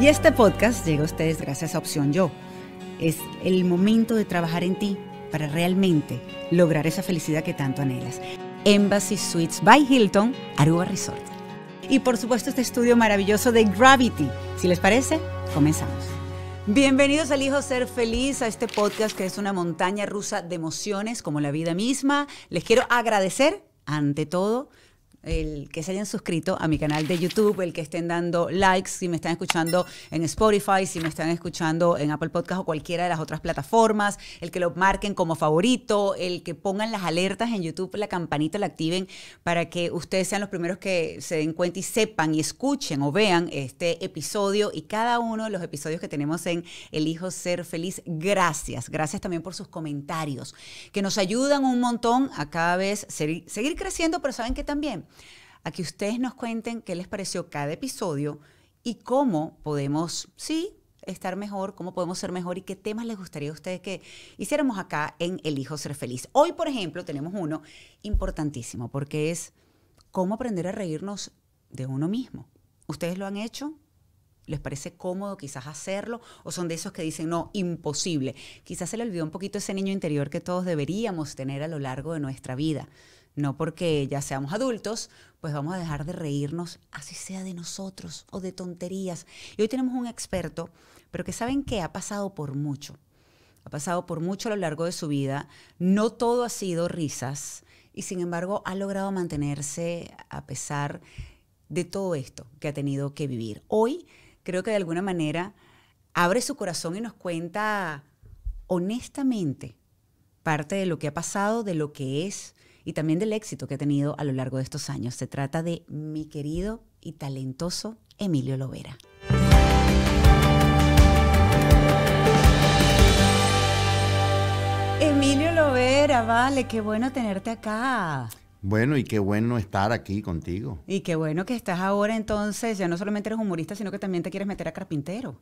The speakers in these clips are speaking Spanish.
Y este podcast llega a ustedes gracias a Opción Yo. Es el momento de trabajar en ti para realmente lograr esa felicidad que tanto anhelas. Embassy Suites by Hilton, Aruba Resort. Y por supuesto este estudio maravilloso de Gravity. Si les parece, comenzamos. Bienvenidos al Hijo Ser Feliz, a este podcast que es una montaña rusa de emociones como la vida misma. Les quiero agradecer, ante todo, el que se hayan suscrito a mi canal de YouTube, el que estén dando likes, si me están escuchando en Spotify, si me están escuchando en Apple Podcast o cualquiera de las otras plataformas, el que lo marquen como favorito, el que pongan las alertas en YouTube, la campanita la activen para que ustedes sean los primeros que se den cuenta y sepan y escuchen o vean este episodio y cada uno de los episodios que tenemos en El Hijo Ser Feliz. Gracias, gracias también por sus comentarios, que nos ayudan un montón a cada vez seguir creciendo, pero saben que también a que ustedes nos cuenten qué les pareció cada episodio y cómo podemos, sí, estar mejor, cómo podemos ser mejor y qué temas les gustaría a ustedes que hiciéramos acá en El Hijo Ser Feliz. Hoy, por ejemplo, tenemos uno importantísimo porque es cómo aprender a reírnos de uno mismo. ¿Ustedes lo han hecho? ¿Les parece cómodo quizás hacerlo? ¿O son de esos que dicen, no, imposible? Quizás se le olvidó un poquito ese niño interior que todos deberíamos tener a lo largo de nuestra vida. No porque ya seamos adultos, pues vamos a dejar de reírnos, así sea de nosotros o de tonterías. Y hoy tenemos un experto, pero que saben que ha pasado por mucho. Ha pasado por mucho a lo largo de su vida. No todo ha sido risas y sin embargo ha logrado mantenerse a pesar de todo esto que ha tenido que vivir. Hoy creo que de alguna manera abre su corazón y nos cuenta honestamente parte de lo que ha pasado, de lo que es y también del éxito que ha tenido a lo largo de estos años. Se trata de mi querido y talentoso Emilio Lovera. Emilio Lovera, vale, qué bueno tenerte acá. Bueno, y qué bueno estar aquí contigo. Y qué bueno que estás ahora entonces, ya no solamente eres humorista, sino que también te quieres meter a carpintero.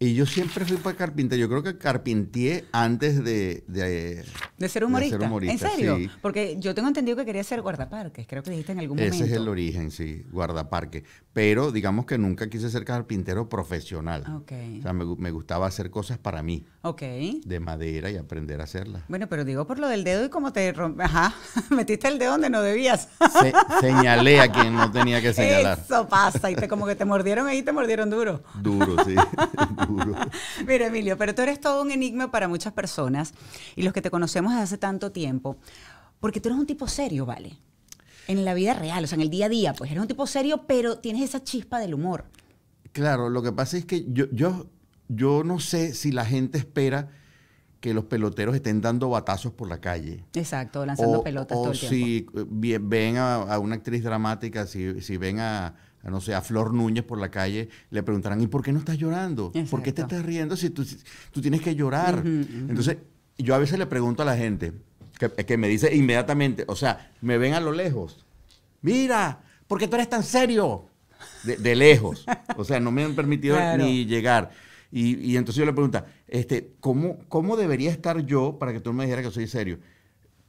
Y yo siempre fui para carpintero. Yo creo que carpintié antes de... De, ser, humorista. ¿En serio? Porque yo tengo entendido que quería ser guardaparques. Creo que dijiste en algún momento. Ese es el origen, sí, guardaparque. Pero digamos que nunca quise ser carpintero profesional. Ok. O sea, me, me, gustaba hacer cosas para mí. Ok. De madera y aprender a hacerlas. Bueno, pero digo por lo del dedo y como te rompe... Ajá, metiste el dedo donde no debías. señalé a quien no tenía que señalar. Eso pasa. Y te, como que te mordieron ahí, te mordieron duro. Duro, sí. Mira, Emilio, pero tú eres todo un enigma para muchas personas y los que te conocemos desde hace tanto tiempo, porque tú eres un tipo serio, ¿vale? En la vida real, o sea, en el día a día, pues eres un tipo serio, pero tienes esa chispa del humor. Claro, lo que pasa es que yo, yo, yo no sé si la gente espera que los peloteros estén dando batazos por la calle. Exacto, lanzando pelotas todo el tiempo. O si ven a, una actriz dramática, si, si ven a, no sé, a Flor Núñez por la calle, le preguntarán, ¿y por qué no estás llorando? ¿Por qué te estás riendo si tú, tú tienes que llorar? Entonces, yo a veces le pregunto a la gente, que, me dice inmediatamente, o sea, me ven a lo lejos, mira, ¿por qué tú eres tan serio? De, lejos. O sea, no me han permitido ni llegar. Y, entonces yo le pregunto, este, ¿cómo, ¿cómo debería estar yo para que tú me dijeras que soy serio?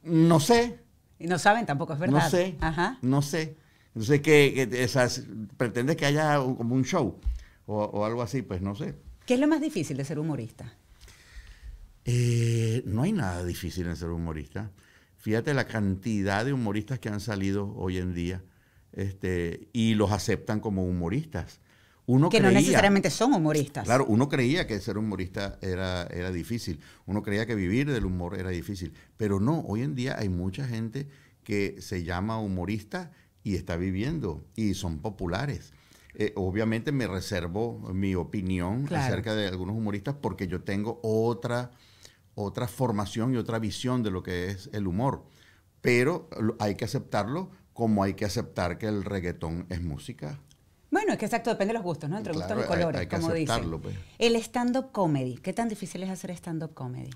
No sé. Y no saben tampoco, es verdad. No sé. No sé. Entonces, ¿qué, esas, pretendes que haya como un show o, algo así? Pues no sé. ¿Qué es lo más difícil de ser humorista? Eh, no hay nada difícil en ser humorista. Fíjate la cantidad de humoristas que han salido hoy en día este, y los aceptan como humoristas. Uno que no necesariamente son humoristas. Claro, uno creía que ser humorista era, era difícil. Uno creía que vivir del humor era difícil. Pero no, hoy en día hay mucha gente que se llama humorista y está viviendo y son populares. Eh, obviamente me reservo mi opinión acerca de algunos humoristas porque yo tengo otra, otra formación y otra visión de lo que es el humor. Pero hay que aceptarlo como hay que aceptar que el reggaetón es música. Bueno, es que exacto, depende de los gustos, ¿no? Entre gustos y colores, como dicen. Pues. El stand-up comedy, ¿qué tan difícil es hacer stand-up comedy?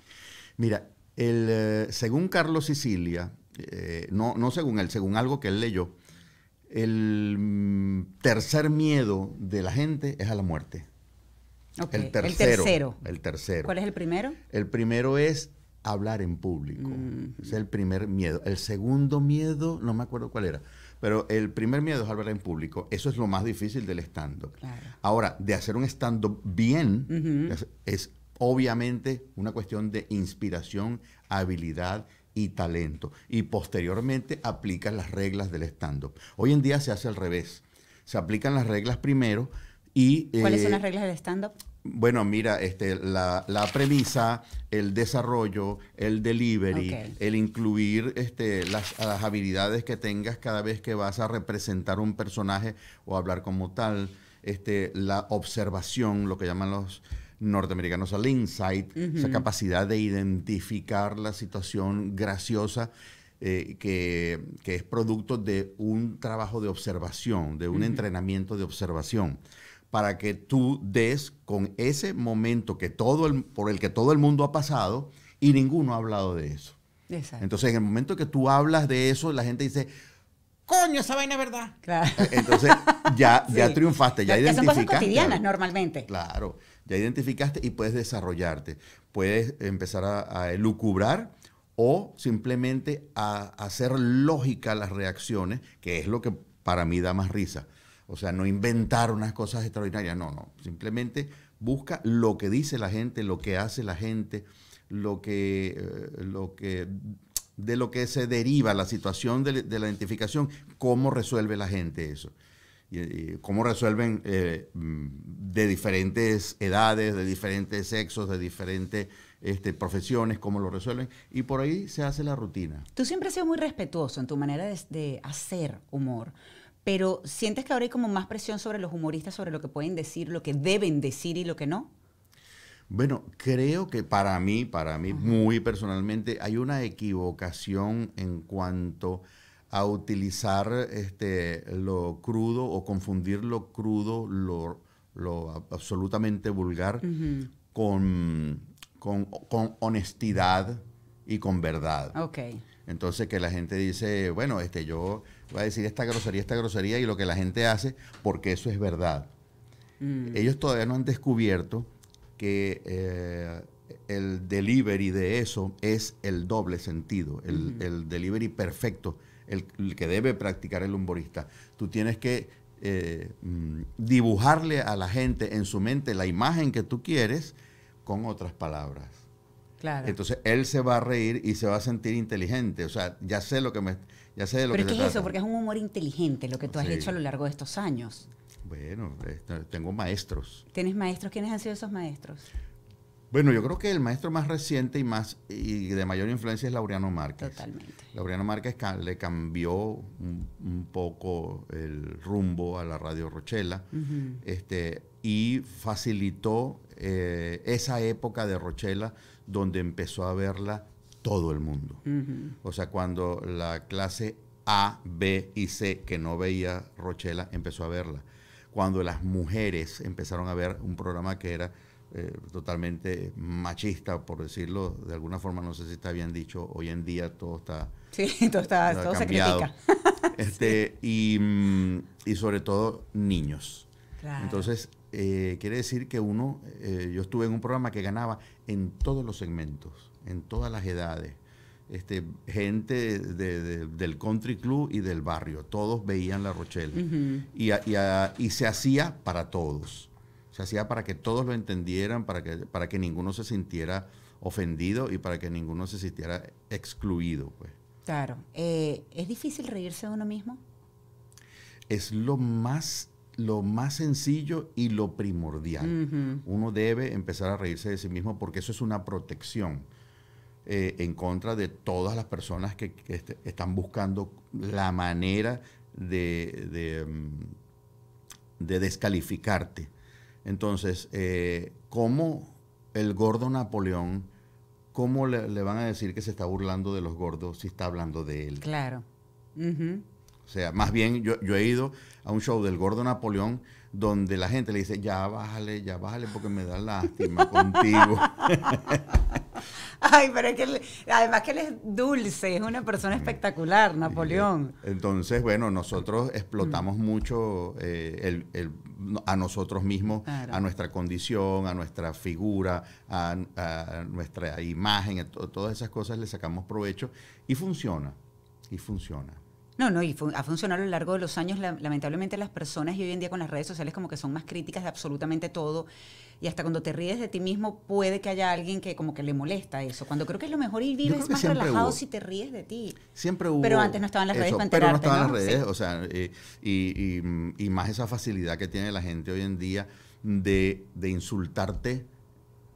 Mira, el, eh, según Carlos Sicilia, eh, no, no según él, según algo que él leyó, el mm, tercer miedo de la gente es a la muerte. El, tercero, el, tercero, ¿Cuál es el primero? El primero es hablar en público. Mm. es el primer miedo. El segundo miedo, no me acuerdo cuál era. Pero el primer miedo es hablar en público. Eso es lo más difícil del stand-up. Ahora, de hacer un stand-up bien es, obviamente una cuestión de inspiración, habilidad y talento. Y posteriormente aplicas las reglas del stand-up. Hoy en día se hace al revés. Se aplican las reglas primero y... ¿Cuáles son las reglas del stand-up? Bueno, mira, este, la, premisa, el desarrollo, el delivery, el incluir este, las, habilidades que tengas cada vez que vas a representar un personaje o hablar como tal, este, la observación, lo que llaman los norteamericanos al insight, esa capacidad de identificar la situación graciosa eh, que, es producto de un trabajo de observación, de un entrenamiento de observación para que tú des con ese momento que todo el, por el que todo el mundo ha pasado y ninguno ha hablado de eso. Exacto. Entonces, en el momento que tú hablas de eso, la gente dice, coño, esa vaina es verdad. Claro. Eh, entonces, ya, ya triunfaste, ya identificaste. Son cosas cotidianas normalmente. Claro, ya identificaste y puedes desarrollarte. Puedes empezar a, a elucubrar o simplemente a hacer lógica las reacciones, que es lo que para mí da más risa. O sea, no inventar unas cosas extraordinarias, no, no. Simplemente busca lo que dice la gente, lo que hace la gente, lo que, eh, lo que de lo que se deriva la situación de, la identificación, cómo resuelve la gente eso. Y, cómo resuelven eh, de diferentes edades, de diferentes sexos, de diferentes este, profesiones, cómo lo resuelven. Y por ahí se hace la rutina. Tú siempre has sido muy respetuoso en tu manera de hacer humor pero ¿sientes que ahora hay como más presión sobre los humoristas, sobre lo que pueden decir, lo que deben decir y lo que no? Bueno, creo que para mí, para mí muy personalmente, hay una equivocación en cuanto a utilizar este, lo crudo o confundir lo crudo, lo, absolutamente vulgar, con, con, con, honestidad y con verdad. Ok. Entonces que la gente dice, bueno, este, yo voy a decir esta grosería, esta grosería y lo que la gente hace, porque eso es verdad. Mm. Ellos todavía no han descubierto que eh, el delivery de eso es el doble sentido, el, delivery perfecto, el, que debe practicar el humorista. Tú tienes que eh, mm, dibujarle a la gente en su mente la imagen que tú quieres con otras palabras. Claro. Entonces él se va a reír y se va a sentir inteligente. O sea, ya sé lo que me, ya sé de lo Pero ¿qué es eso? Porque es un humor inteligente lo que tú has hecho a lo largo de estos años. Bueno, tengo maestros. ¿Tienes maestros? ¿Quiénes han sido esos maestros? Bueno, yo creo que el maestro más reciente y más y de mayor influencia es Laureano Márquez. Totalmente. Laureano Márquez le cambió un, poco el rumbo a la radio Rochela este, y facilitó eh, esa época de Rochela donde empezó a verla todo el mundo. O sea, cuando la clase A, B y C, que no veía Rochela, empezó a verla. Cuando las mujeres empezaron a ver un programa que era eh, totalmente machista, por decirlo de alguna forma, no sé si está bien dicho, hoy en día todo está... Sí, todo, está, todo se critica. Este, mm, y, sobre todo niños. Entonces, eh, quiere decir que uno, eh, yo estuve en un programa que ganaba en todos los segmentos en todas las edades. Este, gente del country club y del barrio, todos veían La Rochelle. y, y, se hacía para todos. Se hacía para que todos lo entendieran, para que, para que ninguno se sintiera ofendido y para que ninguno se sintiera excluido. Pues. Claro. Eh, ¿Es difícil reírse de uno mismo? Es lo más lo más sencillo y lo primordial. Uno debe empezar a reírse de sí mismo porque eso es una protección. Eh, en contra de todas las personas que, están buscando la manera de, de, mm, descalificarte. Entonces, eh, ¿cómo el gordo Napoleón, cómo le, van a decir que se está burlando de los gordos si está hablando de él? Claro. O sea, más bien yo, yo he ido a un show del gordo Napoleón donde la gente le dice, ya bájale, ya bájale porque me da lástima contigo. Ay, pero es que además que él es dulce, es una persona espectacular, Napoleón. Entonces, bueno, nosotros explotamos mucho eh, a nosotros mismos, a nuestra condición, a nuestra figura, a, nuestra imagen, a todas esas cosas le sacamos provecho y funciona, y funciona. No, no, y ha funcionado a lo largo de los años. lamentablemente las personas y hoy en día con las redes sociales como que son más críticas de absolutamente todo. Y hasta cuando te ríes de ti mismo puede que haya alguien que como que le molesta eso. Cuando creo que es lo mejor y vives más relajado si te ríes de ti. Siempre hubo. Pero antes no estaban las redes para Pero no estaban las redes, o sea, eh, y, y, más esa facilidad que tiene la gente hoy en día de, de insultarte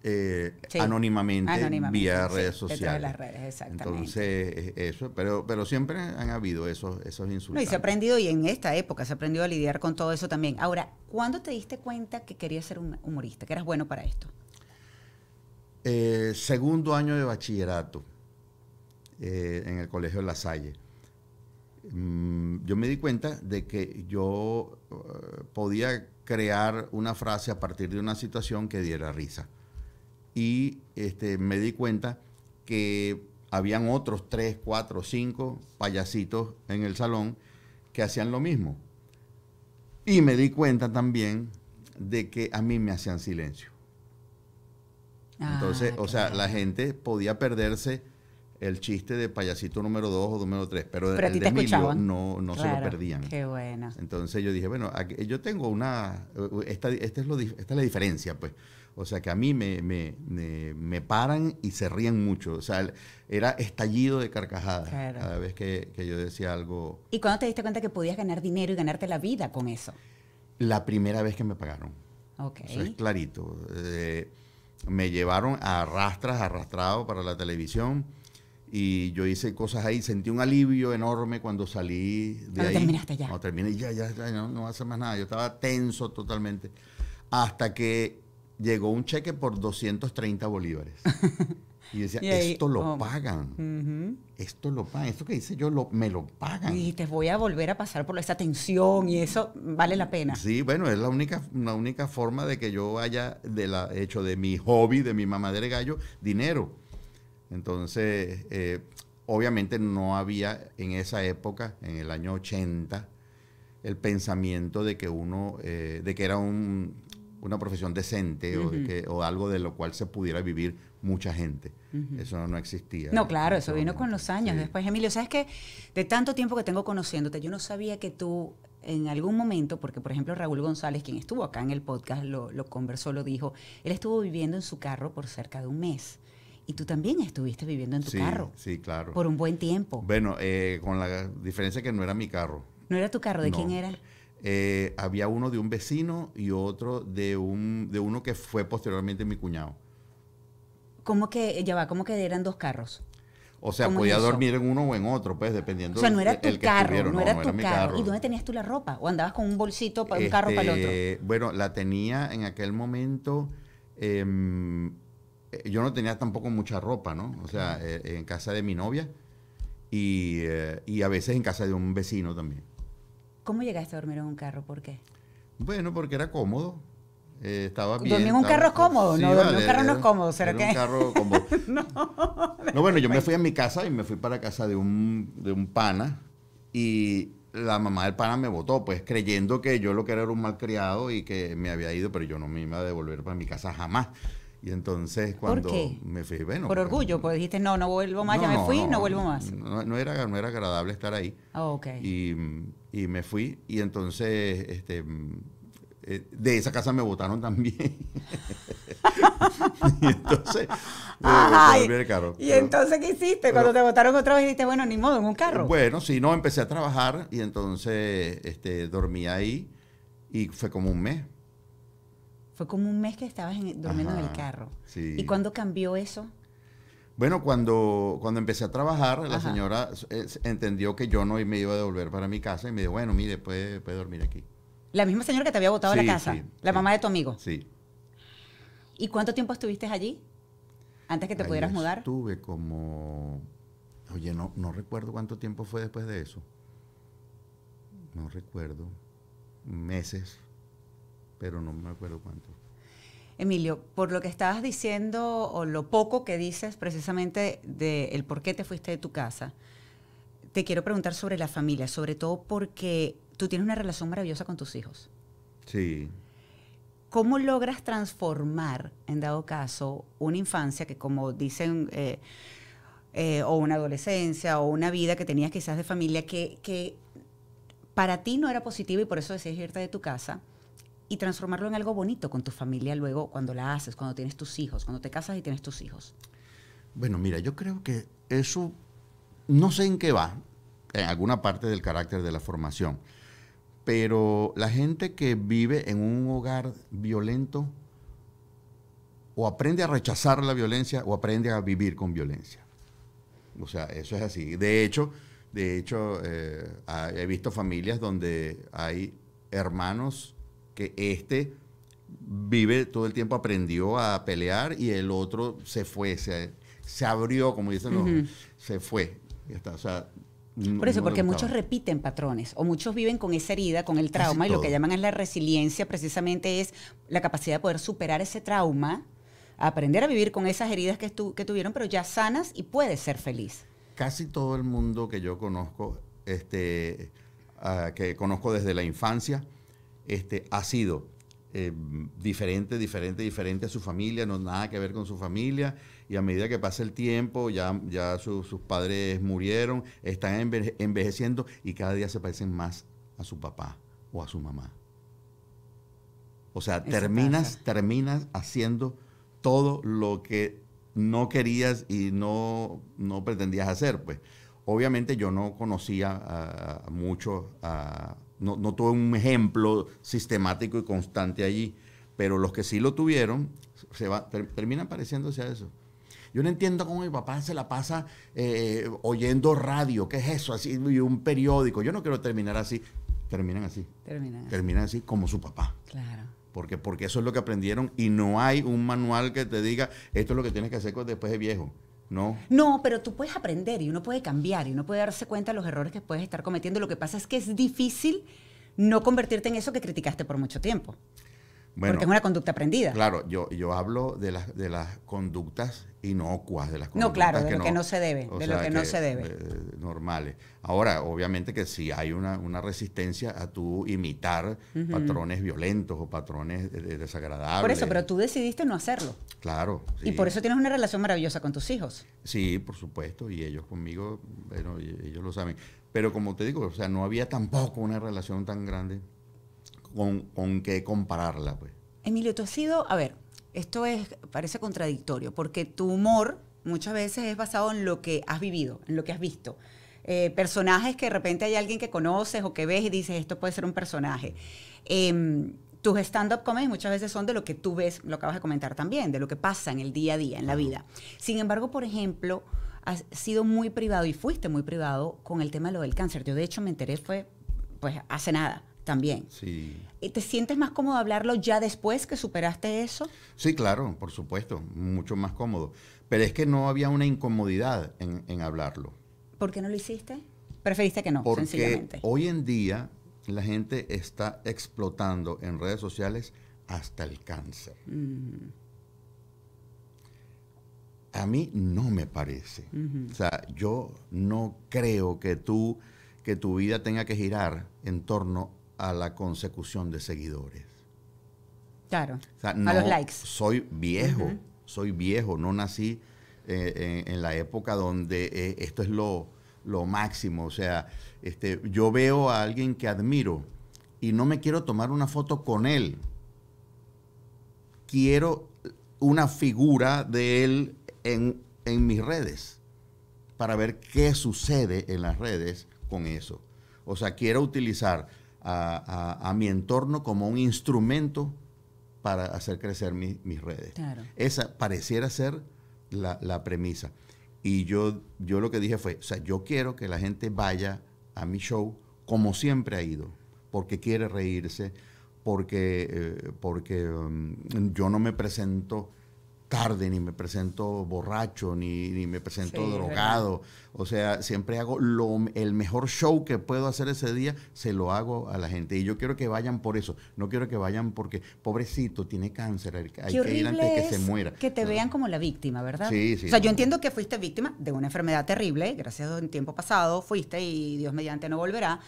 eh, anónimamente, vía redes sociales. Las redes, exactamente. Entonces, eso, pero, pero siempre han habido esos, esos insultos. y se ha aprendido, y en esta época se ha aprendido a lidiar con todo eso también. Ahora, ¿cuándo te diste cuenta que querías ser un humorista, que eras bueno para esto? Eh, segundo año de bachillerato eh, en el Colegio de La Salle. Mm, yo me di cuenta de que yo podía crear una frase a partir de una situación que diera risa y este, me di cuenta que habían otros tres, cuatro, cinco payasitos en el salón que hacían lo mismo. Y me di cuenta también de que a mí me hacían silencio. Ah, Entonces, o sea, la gente podía perderse el chiste de payasito número dos o número tres, pero, el de Emilio no, no se lo perdían. Qué bueno. Entonces yo dije, bueno, yo tengo una, esta, esta, es lo, esta es la diferencia, pues. O sea, que a mí me, me, paran y se ríen mucho. O sea, era estallido de carcajadas cada vez que, yo decía algo. ¿Y cuándo te diste cuenta que podías ganar dinero y ganarte la vida con eso? La primera vez que me pagaron. Ok. Eso es clarito. Eh, me llevaron a arrastras, arrastrado para la televisión y yo hice cosas ahí, sentí un alivio enorme cuando salí de ahí. terminaste ya. No, terminé ya, ya, ya no, no hace más nada. Yo estaba tenso totalmente. Hasta que llegó un cheque por 230 bolívares. Y decía, esto lo oh, pagan. Esto lo pagan. Esto que dice yo lo, me lo pagan. Y te voy a volver a pasar por esa tensión y eso vale la pena. Sí, bueno, es la única, la única forma de que yo haya de la, hecho de mi hobby, de mi mamadera de gallo, dinero. Entonces, eh, obviamente no había en esa época, en el año 80, el pensamiento de que uno, eh, de que era un, una profesión decente o, algo de lo cual se pudiera vivir mucha gente. Eso no, existía. No, claro, eso vino con los años. Después, Emilio, ¿sabes qué? De tanto tiempo que tengo conociéndote, yo no sabía que tú en algún momento, porque por ejemplo Raúl González, quien estuvo acá en el podcast, lo, conversó, lo dijo, él estuvo viviendo en su carro por cerca de un mes. Y tú también estuviste viviendo en tu carro. Sí, claro. Por un buen tiempo. Bueno, eh, con la diferencia que no era mi carro. ¿No era tu carro? ¿De quién era? Eh, había uno de un vecino y otro de, un, de uno que fue posteriormente mi cuñado. ¿Cómo que, ya va, cómo que eran dos carros? O sea, podía dormir en uno o en otro, pues, dependiendo. O sea, no era tu carro, no, era tu carro. ¿Y dónde tenías tú la ropa? ¿O andabas con un bolsito para un carro para el otro? Este, bueno, la tenía en aquel momento. Em, eh, yo no tenía tampoco mucha ropa, ¿no? O sea, eh, en casa de mi novia y, y a veces en casa de un vecino también. ¿Cómo llegaste a dormir en un carro? ¿Por qué? Bueno, porque era cómodo. Eh, estaba bien. ¿Dormir en un carro es cómodo? no, dormir en un carro no es cómodo, ¿será que? un carro cómodo. no, no, bueno, yo me fui a mi casa y me fui para casa de un, de un pana y la mamá del pana me votó, pues creyendo que yo lo que era era un malcriado y que me había ido, pero yo no me iba a devolver para mi casa jamás. Y entonces cuando me fui, bueno. Por orgullo, pues dijiste, no, no vuelvo más, ya me fui, no, vuelvo más. No, era, no era agradable estar ahí. Oh, y, y, me fui y entonces este, eh, de esa casa me votaron también. y entonces, el carro. ¿Y entonces qué hiciste? Cuando te votaron otra vez dijiste, bueno, ni modo, en un carro. Bueno, sí, no, empecé a trabajar y entonces este, dormí ahí y fue como un mes. Fue como un mes que estabas durmiendo en el carro. ¿Y cuándo cambió eso? Bueno, cuando, cuando empecé a trabajar, la señora eh, entendió que yo no me iba a devolver para mi casa y me dijo, bueno, mire, puede, puede dormir aquí. La misma señora que te había botado la casa, la mamá de tu amigo. Sí. ¿Y cuánto tiempo estuviste allí? Antes que te pudieras mudar. Estuve como, oye, no, no recuerdo cuánto tiempo fue después de eso. No recuerdo. Meses pero no me acuerdo cuánto. Emilio, por lo que estabas diciendo o lo poco que dices precisamente del por qué te fuiste de tu casa, te quiero preguntar sobre la familia, sobre todo porque tú tienes una relación maravillosa con tus hijos. Sí. ¿Cómo logras transformar, en dado caso, una infancia que, como dicen, eh, eh, o una adolescencia, o una vida que tenías quizás de familia que, que para ti no era positiva y por eso decías irte de tu casa y transformarlo en algo bonito con tu familia luego cuando la haces, cuando tienes tus hijos, cuando te casas y tienes tus hijos? Bueno, mira, yo creo que eso, no sé en qué va, en alguna parte del carácter de la formación, pero la gente que vive en un hogar violento o aprende a rechazar la violencia o aprende a vivir con violencia. O sea, eso es así. De hecho, de hecho eh, he visto familias donde hay hermanos que este vive todo el tiempo, aprendió a pelear y el otro se fue, se, se abrió, como dicen los, se fue. está, o sea, por eso, porque muchos repiten patrones o muchos viven con esa herida, con el trauma y lo que llaman es la resiliencia, precisamente es la capacidad de poder superar ese trauma, aprender a vivir con esas heridas que, que tuvieron, pero ya sanas y puedes ser feliz. Casi todo el mundo que yo conozco, este, ah, que conozco desde la infancia, este, ha sido eh, diferente, diferente, diferente a su familia, no nada que ver con su familia, y a medida que pasa el tiempo, ya, ya sus sus murieron, están envejeciendo y cada día se parecen más a su papá o a su mamá. O sea, terminas, terminas haciendo todo lo que no querías y no, no pretendías hacer, pues. Obviamente yo no conocía mucho a no, tuve un ejemplo sistemático y constante allí, pero los que sí lo tuvieron se va, terminan pareciéndose a eso. Yo no entiendo cómo mi papá se la pasa eh, oyendo radio, ¿qué es eso? Así, y un periódico. Yo no quiero terminar así. Terminan así. Terminan así. Terminan así como su papá. Claro. Porque, porque eso es lo que aprendieron y no hay un manual que te diga esto es lo que tienes que hacer después de viejo. No. No, pero tú puedes aprender y uno puede cambiar y uno puede darse cuenta de los errores que puedes estar cometiendo. Lo que pasa es que es difícil no convertirte en eso que criticaste por mucho tiempo. porque es una conducta aprendida. Claro, yo, yo hablo de las, de las conductas inocuas, de las conductas. No, claro, de lo que no, se debe, de lo que, no se debe. Eh, normales. Ahora, obviamente que si hay una, resistencia a tú imitar patrones violentos o patrones desagradables. Por eso, pero tú decidiste no hacerlo. Claro. Y por eso tienes una relación maravillosa con tus hijos. Sí, por supuesto, y ellos conmigo, bueno, ellos lo saben. Pero como te digo, o sea, no había tampoco una relación tan grande con, con que compararla, pues. Emilio, tú has sido, a ver, esto es, parece contradictorio, porque tu humor muchas veces es basado en lo que has vivido, en lo que has visto. Eh, personajes que de repente hay alguien que conoces o que ves y dices, esto puede ser un personaje. Em, tus stand-up comedy muchas veces son de lo que tú ves, lo acabas de comentar también, de lo que pasa en el día a día, en la vida. Sin embargo, por ejemplo, has sido muy privado y fuiste muy privado con el tema de lo del cáncer. Yo de hecho me enteré fue pues hace nada también. Sí. ¿Te sientes más cómodo hablarlo ya después que superaste eso? Sí, claro, por supuesto, mucho más cómodo. Pero es que no había una incomodidad en, hablarlo. ¿Por qué no lo hiciste? Preferiste que no, Porque Hoy en día la gente está explotando en redes sociales hasta el cáncer. Mm. A mí no me parece. O sea, yo no creo que tú, que tu vida tenga que girar en torno a la consecución de seguidores. Claro. a los likes. Soy viejo, soy viejo, no nací eh, en, la época donde eh, esto es lo, máximo. O sea, este, yo veo a alguien que admiro y no me quiero tomar una foto con él. Quiero una figura de él en, en mis redes para ver qué sucede en las redes con eso. O sea, quiero utilizar a, mi entorno como un instrumento para hacer crecer mis redes. Esa pareciera ser la, premisa. Y yo, yo lo que dije fue, o sea, yo quiero que la gente vaya a mi show como siempre ha ido, porque quiere reírse, porque, eh, porque um, yo no me presento tarde, ni me presento borracho, ni, me presento drogado. O sea, siempre hago lo, el mejor show que puedo hacer ese día, se lo hago a la gente. Y yo quiero que vayan por eso. No quiero que vayan porque, pobrecito, tiene cáncer, hay que ir antes que se muera. Que te vean como la víctima, ¿verdad? Sí, sí. O sea, yo entiendo que fuiste víctima de una enfermedad terrible, gracias a un tiempo pasado fuiste y Dios mediante no volverá.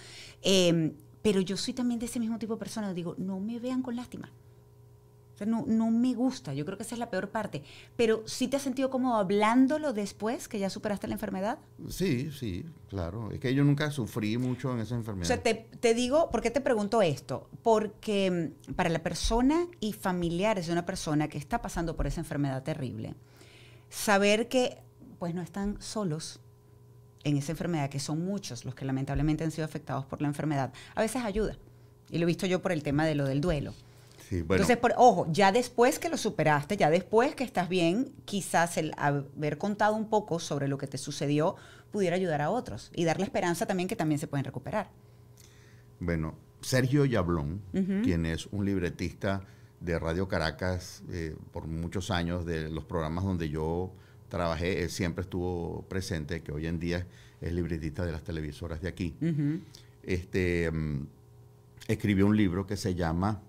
Em, pero yo soy también de ese mismo tipo de persona. Digo, no me vean con lástima. No, no me gusta, yo creo que esa es la peor parte. Pero ¿sí te has sentido como hablándolo después que ya superaste la enfermedad? Sí, sí, claro. Es que yo nunca sufrí mucho en esa enfermedad. O sea, te, te digo, ¿por qué te pregunto esto? Porque mm, para la persona y familiares de una persona que está pasando por esa enfermedad terrible, saber que pues no están solos en esa enfermedad, que son muchos los que lamentablemente han sido afectados por la enfermedad, a veces ayuda. Y lo he visto yo por el tema de lo del duelo. Entonces, ojo, ya después que lo superaste, ya después que estás bien, quizás el haber contado un poco sobre lo que te sucedió pudiera ayudar a otros y darle esperanza también que también se pueden recuperar. Bueno, Sergio Yablón, quien es un libretista de Radio Caracas eh, por muchos años, de los programas donde yo trabajé, él siempre estuvo presente, que hoy en día es libretista de las televisoras de aquí. este, mm, escribió un libro que se llama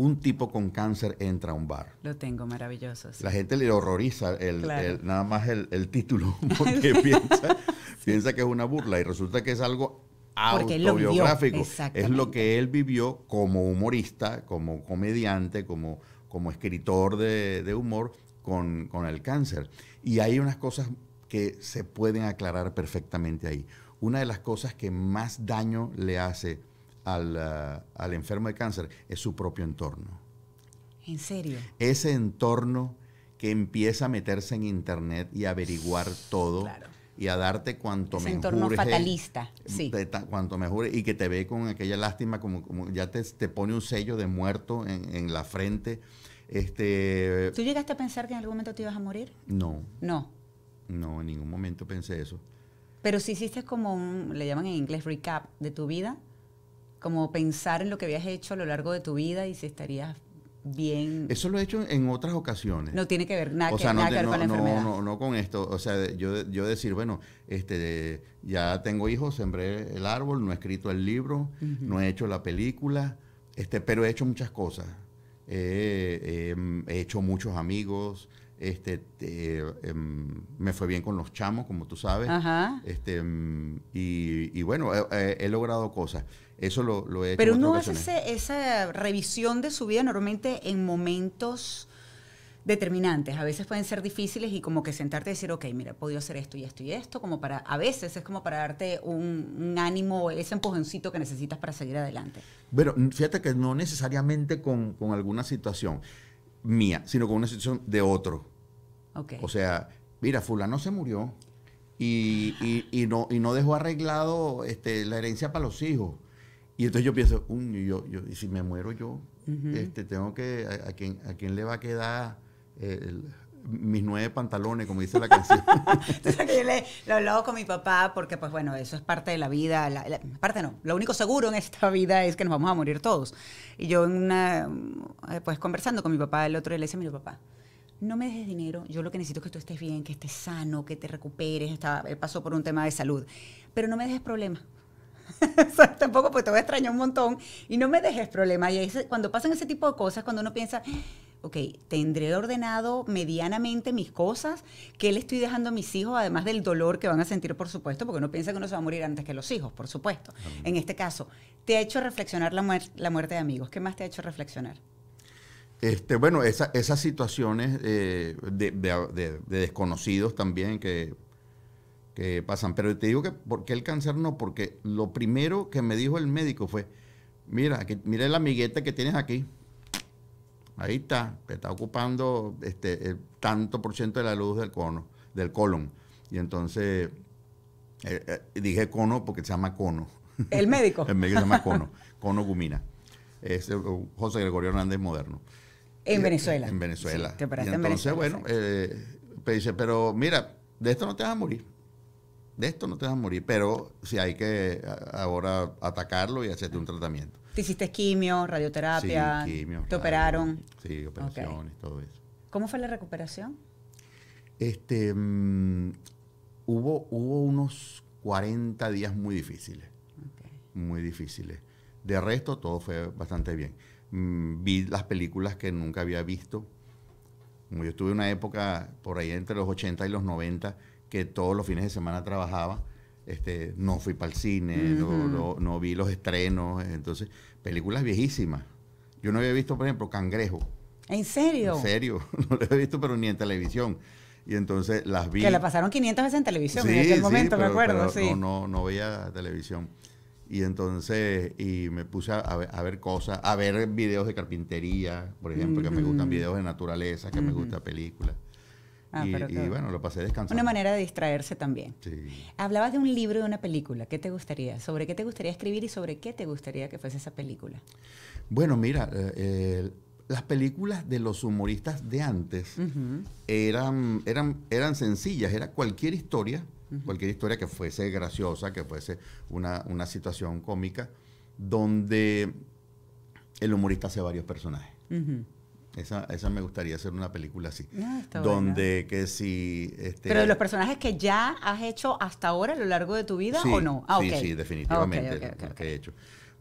un tipo con cáncer entra a un bar. Lo tengo, maravilloso. La gente le horroriza el, nada más el, título, porque piensa, piensa que es una burla y resulta que es algo autobiográfico. Es lo que él vivió como humorista, como comediante, como, como escritor de, humor con, con el cáncer. Y hay unas cosas que se pueden aclarar perfectamente ahí. Una de las cosas que más daño le hace al, al enfermo de cáncer es su propio entorno. ¿En serio? Ese entorno que empieza a meterse en internet y a averiguar todo. y a darte cuanto Ese entorno fatalista, sí. cuanto mejor y que te ve con aquella lástima, como, como ya te, te, pone un sello de muerto en, en, la frente. Este, ¿Tú llegaste a pensar que en algún momento te ibas a morir? No. No. No, en ningún momento pensé eso. Pero si hiciste como un, le llaman en inglés recap de tu vida, como pensar en lo que habías hecho a lo largo de tu vida y si estarías bien. Eso lo he hecho en otras ocasiones. No tiene que ver nada, que, nada que, ver con la enfermedad. No, no, con esto. O sea, yo, yo decir, bueno, este, ya tengo hijos, sembré el árbol, no he escrito el libro, no he hecho la película, este, pero he hecho muchas cosas. he hecho muchos amigos, este, em, me fue bien con los chamos, como tú sabes. Este, em, y, bueno, he, logrado cosas. Eso lo, he hecho. Pero uno hace esa revisión de su vida normalmente en momentos determinantes. A veces pueden ser difíciles y como que sentarte y decir, ok, mira, he podido hacer esto y esto y esto, como para, a veces es como para darte un, un ánimo, ese empujoncito que necesitas para seguir adelante. Pero fíjate que no necesariamente con, con alguna situación mía, sino con una situación de otro. O sea, mira, fulano se murió y, y, no, y no dejó arreglado este, la herencia para los hijos. Y entonces yo pienso, yo, yo, y si me muero yo, este, tengo que, a, quién, ¿a quién le va a quedar mis nueve pantalones, como dice la canción? yo le, lo hablaba con mi papá porque, pues bueno, eso es parte de la vida. La, parte no, lo único seguro en esta vida es que nos vamos a morir todos. Y yo, en una, pues conversando con mi papá el otro día, le decía a mi papá, no me dejes dinero, yo lo que necesito es que tú estés bien, que estés sano, que te recuperes, está, pasó por un tema de salud, pero no me dejes problemas. tampoco porque te voy a extrañar un montón y no me dejes problemas. Y cuando pasan ese tipo de cosas, cuando uno piensa, ok, tendré ordenado medianamente mis cosas, ¿qué le estoy dejando a mis hijos? Además del dolor que van a sentir, por supuesto, porque uno piensa que uno se va a morir antes que los hijos, por supuesto. En este caso, te ha hecho reflexionar la, la muerte de amigos. ¿Qué más te ha hecho reflexionar? Este, bueno, esas situaciones eh, de, desconocidos también que, que, pasan. Pero te digo que, ¿por qué el cáncer no? Porque lo primero que me dijo el médico fue, mira, que, mira el amiguete que tienes aquí. Ahí está, te está ocupando este, tanto por ciento de la luz del cono, del colon. Y entonces eh, eh, dije cono porque se llama cono. ¿El médico? el médico se llama cono, cono gumina. Es José Gregorio Hernández Moderno. En Venezuela. En Venezuela. te y entonces, bueno, eh, dice, pero mira, de esto no te vas a morir. De esto no te vas a morir, pero si hay que ahora atacarlo y hacerte un tratamiento. ¿Te hiciste quimio, radioterapia? Sí, quimio. ¿Te operaron? Sí, operaciones, todo eso. ¿Cómo fue la recuperación? Este, mm, hubo, hubo unos 40 días muy difíciles. Muy difíciles. De resto, todo fue bastante bien. Mm, vi las películas que nunca había visto. Como yo estuve una época por ahí entre los 80 y los 90 que todos los fines de semana trabajaba. Este, no fui para el cine, no, vi los estrenos, entonces, películas viejísimas. Yo no había visto, por ejemplo, Cangrejo. ¿En serio? En serio, no las he visto, pero ni en televisión. Y entonces las vi. Que la pasaron 500 veces en televisión en aquel momento, me acuerdo, sí. No, no, no veía televisión. Y entonces, y me puse a ver, cosas, a ver videos de carpintería, por ejemplo, que me gustan videos de naturaleza, que me gusta películas. Ah, y, bueno, lo pasé descansando. Una manera de distraerse también. Sí. Hablabas de un libro y de una película. ¿Qué te gustaría? ¿Sobre qué te gustaría escribir y sobre qué te gustaría que fuese esa película? Bueno, mira, eh, las películas de los humoristas de antes eran, eran, eran sencillas, era cualquier historia cualquier historia que fuese graciosa, que fuese una, situación cómica, donde el humorista hace varios personajes. Esa, esa, me gustaría hacer una película así. Ah, donde que si... Este, Pero de los personajes que ya has hecho hasta ahora a lo largo de tu vida o no? Ah, sí, sí, definitivamente. que he hecho.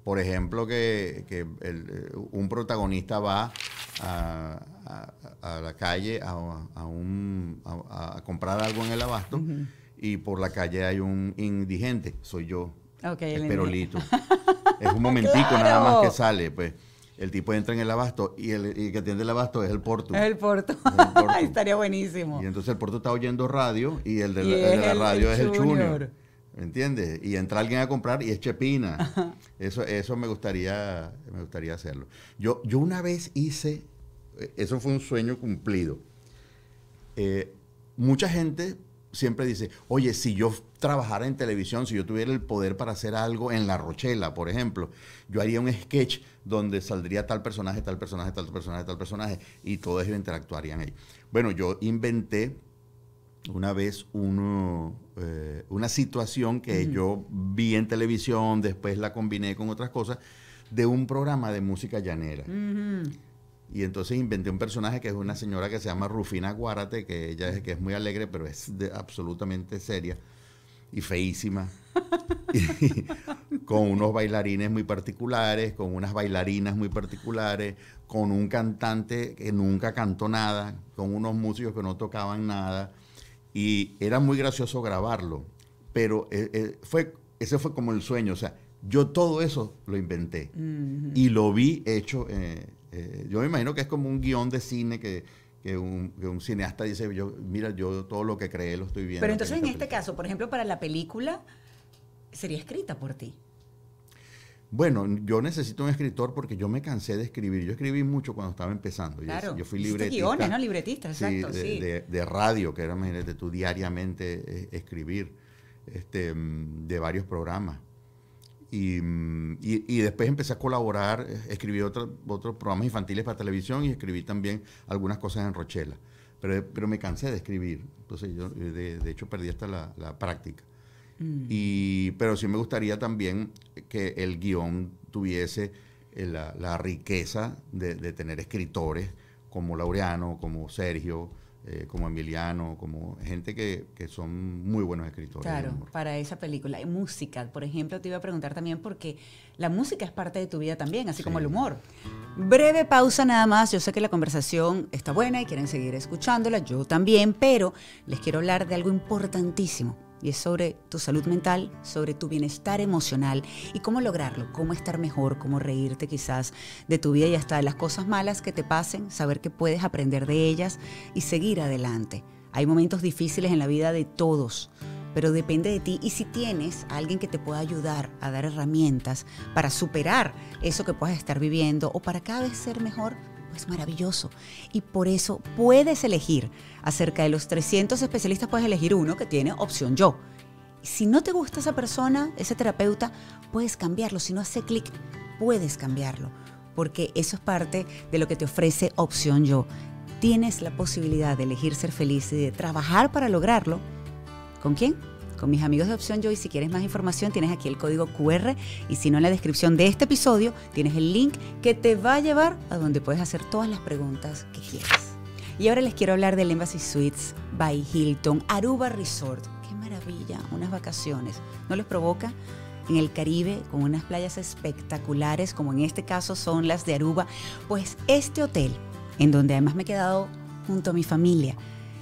Por ejemplo, que, un protagonista va a, la calle a, un, a, comprar algo en el abasto y por la calle hay un indigente, soy yo, okay, el perolito. es un momentico nada más que sale, pues. El tipo entra en el abasto y el, que atiende el abasto es el porto. Es el porto. Estaría buenísimo. Y entonces el porto está oyendo radio y el de, la, radio es el junior. ¿Me entiendes? Y entra alguien a comprar y es Chepina. Eso, eso me gustaría, me gustaría hacerlo. Yo, yo una vez hice, eso fue un sueño cumplido. Eh, mucha gente siempre dice, oye, si yo trabajara en televisión, si yo tuviera el poder para hacer algo en La Rochela, por ejemplo, yo haría un sketch donde saldría tal personaje, tal personaje, tal personaje, tal personaje, y todos ellos interactuarían ahí. Bueno, yo inventé una vez uno, eh, una situación que yo vi en televisión, después la combiné con otras cosas, de un programa de música llanera. Y entonces inventé un personaje que es una señora que se llama Rufina Guárate, que ella es, que es muy alegre, pero es absolutamente seria y feísima. con unos bailarines muy particulares, con unas bailarinas muy particulares, con un cantante que nunca cantó nada, con unos músicos que no tocaban nada. Y era muy gracioso grabarlo, pero eh, eh, fue, ese fue como el sueño. O sea, yo todo eso lo inventé y lo vi hecho. Eh, eh, yo me imagino que es como un guion de cine que, un, cineasta dice, yo, mira, yo todo lo que creé lo estoy viendo. Pero entonces en este caso, por ejemplo, para la película, sería escrita por ti. Bueno, yo necesito un escritor porque yo me cansé de escribir. Yo escribí mucho cuando estaba empezando. Claro. Yo, fui libretista. guiones, ¿no? Libretista, exacto. Sí, de, radio, que era, imagínate tú, diariamente eh, escribir este, mm, de varios programas. Mm, y, y, después empecé a colaborar, eh, escribí otros programas infantiles para televisión y escribí también algunas cosas en Rochela. Pero, pero me cansé de escribir, entonces yo de, de hecho perdí hasta la, la práctica. Mm. Y, pero sí me gustaría también que el guion tuviese eh, la, la riqueza de, de, tener escritores como Laureano, como Sergio, eh, como Emiliano, como gente que, que, son muy buenos escritores. Claro, para esa película. Y música, por ejemplo, te iba a preguntar también porque la música es parte de tu vida también, así como el humor. Breve pausa nada más, yo sé que la conversación está buena y quieren seguir escuchándola, yo también, pero les quiero hablar de algo importantísimo y es sobre tu salud mental, sobre tu bienestar emocional y cómo lograrlo, cómo estar mejor, cómo reírte quizás de tu vida y hasta de las cosas malas que te pasen, saber que puedes aprender de ellas y seguir adelante. Hay momentos difíciles en la vida de todos, pero depende de ti y si tienes a alguien que te pueda ayudar a dar herramientas para superar eso que puedas estar viviendo o para cada vez ser mejor, es maravilloso. Y por eso puedes elegir. Acerca de los 300 especialistas puedes elegir uno que tiene opción yo. si no te gusta esa persona, ese terapeuta, puedes cambiarlo. Si no hace clic, puedes cambiarlo. Porque eso es parte de lo que te ofrece opción yo. Tienes la posibilidad de elegir ser feliz y de trabajar para lograrlo. ¿Con quién? Con mis amigos de Opción Yo y si quieres más información tienes aquí el código QR y si no en la descripción de este episodio tienes el link que te va a llevar a donde puedes hacer todas las preguntas que quieras. Y ahora les quiero hablar del Embassy Suites by Hilton Aruba Resort. Qué maravilla, unas vacaciones. ¿No les provoca? En el Caribe, con unas playas espectaculares, como en este caso son las de Aruba, pues este hotel, en donde además me he quedado junto a mi familia,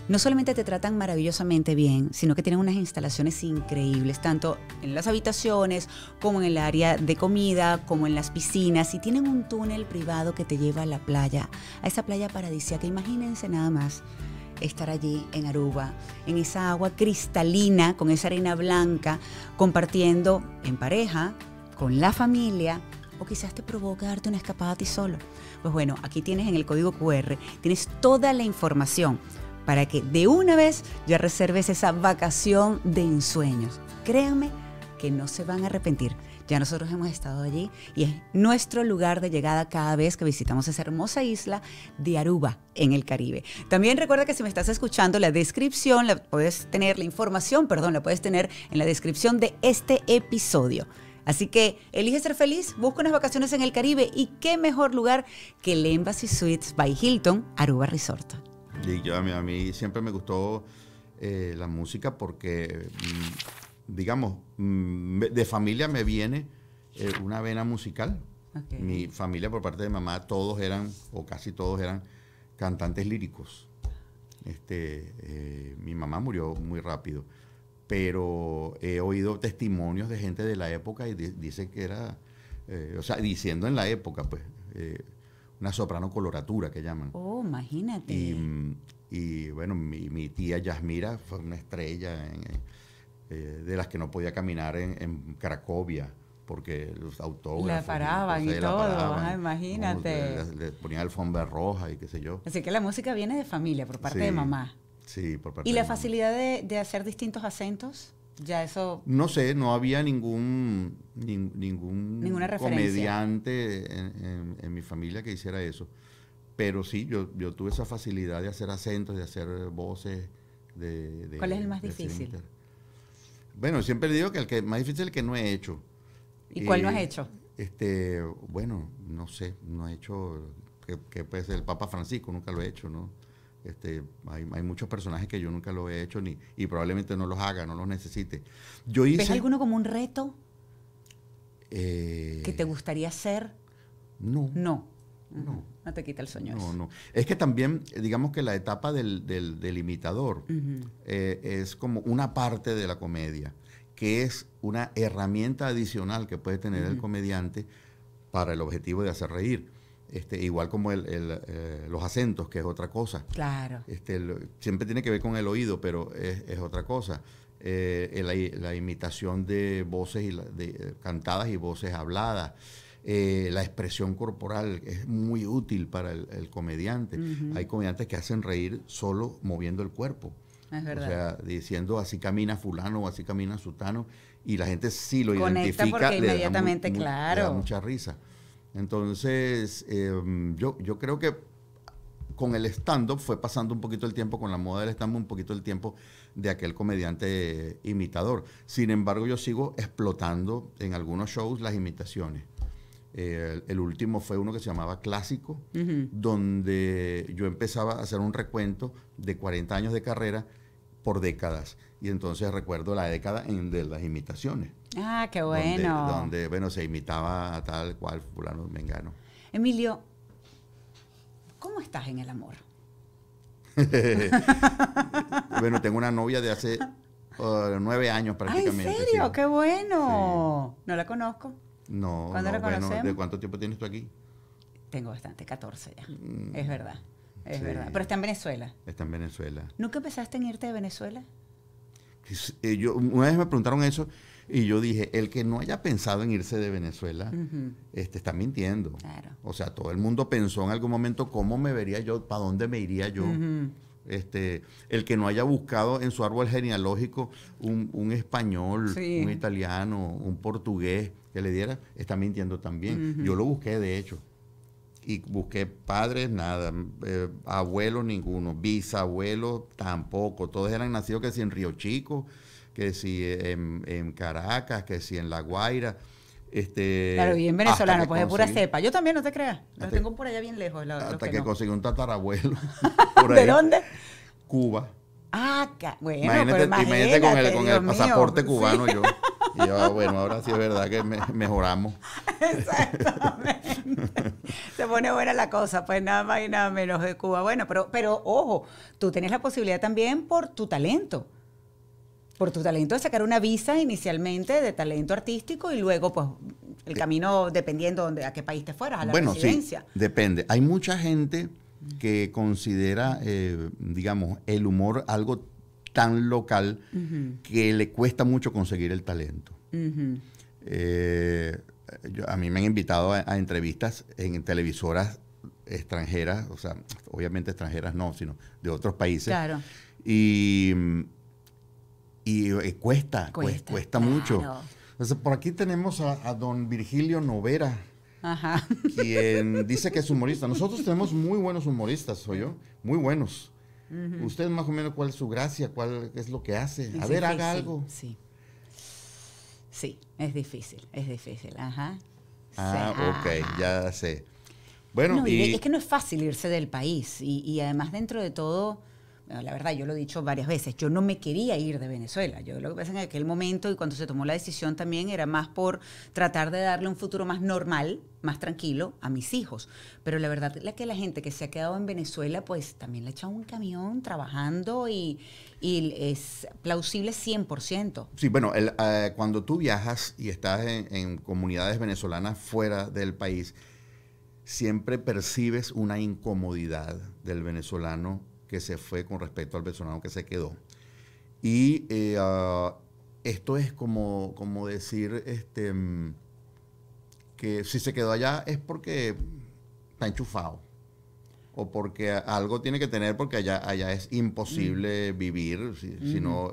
no solamente te tratan maravillosamente bien, sino que tienen unas instalaciones increíbles, tanto en las habitaciones como en el área de comida, como en las piscinas, y tienen un túnel privado que te lleva a la playa, a esa playa paradisíaca. Imagínense nada más estar allí en Aruba, en esa agua cristalina, con esa arena blanca, compartiendo en pareja, con la familia, o quizás te provoca darte una escapada a ti solo. Pues bueno, aquí tienes en el código QR, tienes toda la información para que de una vez ya reserves esa vacación de ensueños. Créanme que no se van a arrepentir. Ya nosotros hemos estado allí y es nuestro lugar de llegada cada vez que visitamos esa hermosa isla de Aruba en el Caribe. También recuerda que si me estás escuchando la descripción, la puedes tener la información, perdón, la puedes tener en la descripción de este episodio. Así que elige ser feliz, busca unas vacaciones en el Caribe y qué mejor lugar que el Embassy Suites by Hilton Aruba Resort. Y yo, a, mí, siempre me gustó eh, la música porque, mm, digamos, mm, de familia me viene eh, una vena musical. Mi familia por parte de mamá, todos eran, o casi todos eran, cantantes líricos. Este, eh, mi mamá murió muy rápido pero he oído testimonios de gente de la época y dice que era, o sea, diciendo en la época, pues, una soprano coloratura que llaman. Oh, imagínate. Y, bueno, mi, tía Yasmira fue una estrella eh, de las que no podía caminar en, Cracovia porque los autógrafos. La paraban y, todo, imagínate. Le, ponían alfombra roja y qué sé yo. Así que la música viene de familia, por parte de mamá. Sí, por parte ¿Y la facilidad de, hacer distintos acentos? Ya eso... No sé, no había ningún, ningún comediante en, mi familia que hiciera eso. Pero sí, yo, yo tuve esa facilidad de hacer acentos, de hacer voces. De, ¿Cuál es el más difícil? Bueno, siempre digo que el que más difícil es el que no he hecho. ¿Y cuál no has hecho? Este, bueno, no sé, no he hecho, que, que pues el Papa Francisco, nunca lo he hecho, ¿no? Este, hay, muchos personajes que yo nunca lo he hecho ni, y probablemente no los haga, no los necesite. Yo hice, ¿Ves alguno como un reto eh, que te gustaría hacer? No. No. No. No te quita el sueño. No, no. Es que también, digamos que la etapa del, del, imitador eh, es como una parte de la comedia, que es una herramienta adicional que puede tener el comediante para el objetivo de hacer reír. Este, igual como el, eh, los acentos, que es otra cosa. Claro. Este, siempre tiene que ver con el oído, pero es, otra cosa. Eh, la, imitación de voces y de, cantadas y voces habladas. Eh, la expresión corporal es muy útil para el, comediante. Hay comediantes que hacen reír solo moviendo el cuerpo. Es verdad. O sea, diciendo así camina fulano o así camina sutano y la gente sí lo identifica. Porque inmediatamente, claro. Le da mucha risa. Entonces, em, yo, yo creo que con el stand-up fue pasando un poquito el tiempo, con la moda del stand-up un poquito el tiempo de aquel comediante imitador. Sin embargo, yo sigo explotando en algunos shows las imitaciones. el, último fue uno que se llamaba Clásico, donde yo empezaba a hacer un recuento de 40 años de carrera por décadas. Y entonces recuerdo la década en, de las imitaciones. Ah, qué bueno. Donde, bueno, se imitaba a tal cual fulano mengano. Emilio, ¿cómo estás en el amor? bueno, tengo una novia de hace uh, nueve años prácticamente. ¿En serio? ¡Qué bueno! No la conozco. No, ¿Cuándo la conocemos? ¿De cuánto tiempo tienes tú aquí? Tengo bastante, 14 ya. Mm. Es verdad. Es verdad. Pero está en Venezuela. Está en Venezuela. ¿Nunca pensaste en irte de Venezuela? Eh, yo, una vez me preguntaron eso y yo dije, el que no haya pensado en irse de Venezuela, este, está mintiendo. O sea, todo el mundo pensó en algún momento cómo me vería yo, para dónde me iría yo. Este, el que no haya buscado en su árbol genealógico un, español, un italiano, un portugués que le diera, está mintiendo también. Yo lo busqué, de hecho. Y busqué padres, nada, eh, abuelos ninguno, bisabuelos tampoco, todos eran nacidos que si en Río Chico, que si en, Caracas, que si en La Guaira. Este, claro, y en venezolano, pues es pura cepa. Yo también, no te creas. Los tengo por allá bien lejos. hasta que, conseguí un tatarabuelo. ¿De dónde? Cuba. Ah, bueno, imagínate, imagínate, con el, con el pasaporte cubano yo. Y yo, ah, bueno, ahora sí es verdad que mejoramos. Exactamente. Se pone buena la cosa, pues nada más y nada menos de Cuba. Bueno, pero, pero ojo, tú tienes la posibilidad también por tu talento por tu talento de sacar una visa inicialmente de talento artístico y luego pues el camino dependiendo de a qué país te fueras, a la bueno, residencia. Sí, depende. Hay mucha gente que considera, eh, digamos, el humor algo tan local que le cuesta mucho conseguir el talento. Eh, a mí me han invitado a, a, entrevistas en televisoras extranjeras, o sea, obviamente extranjeras no, sino de otros países. Claro. Y y eh, cuesta, cuesta, cuesta, mucho. Entonces, por aquí tenemos a, don Virgilio Novera, quien dice que es humorista. Nosotros tenemos muy buenos humoristas, soy yo, muy buenos. Usted más o menos cuál es su gracia, cuál es lo que hace. a ver, haga algo. Sí. Sí, es difícil, es difícil, ajá. Ah, ok, ya sé. Bueno, y, es que no es fácil irse del país y, y además dentro de todo la verdad, yo lo he dicho varias veces, yo no me quería ir de Venezuela. Yo lo que pasa en aquel momento y cuando se tomó la decisión también era más por tratar de darle un futuro más normal, más tranquilo a mis hijos. Pero la verdad es que la gente que se ha quedado en Venezuela, pues también le ha un camión trabajando y, es plausible 100%. Sí, bueno, eh, cuando tú viajas y estás en comunidades venezolanas fuera del país, siempre percibes una incomodidad del venezolano que se fue con respecto al venezolano que se quedó. Y eh, ah, esto es como, como decir este, mm, que si se quedó allá es porque está enchufado o porque algo tiene que tener porque allá, allá es imposible mm. vivir si, no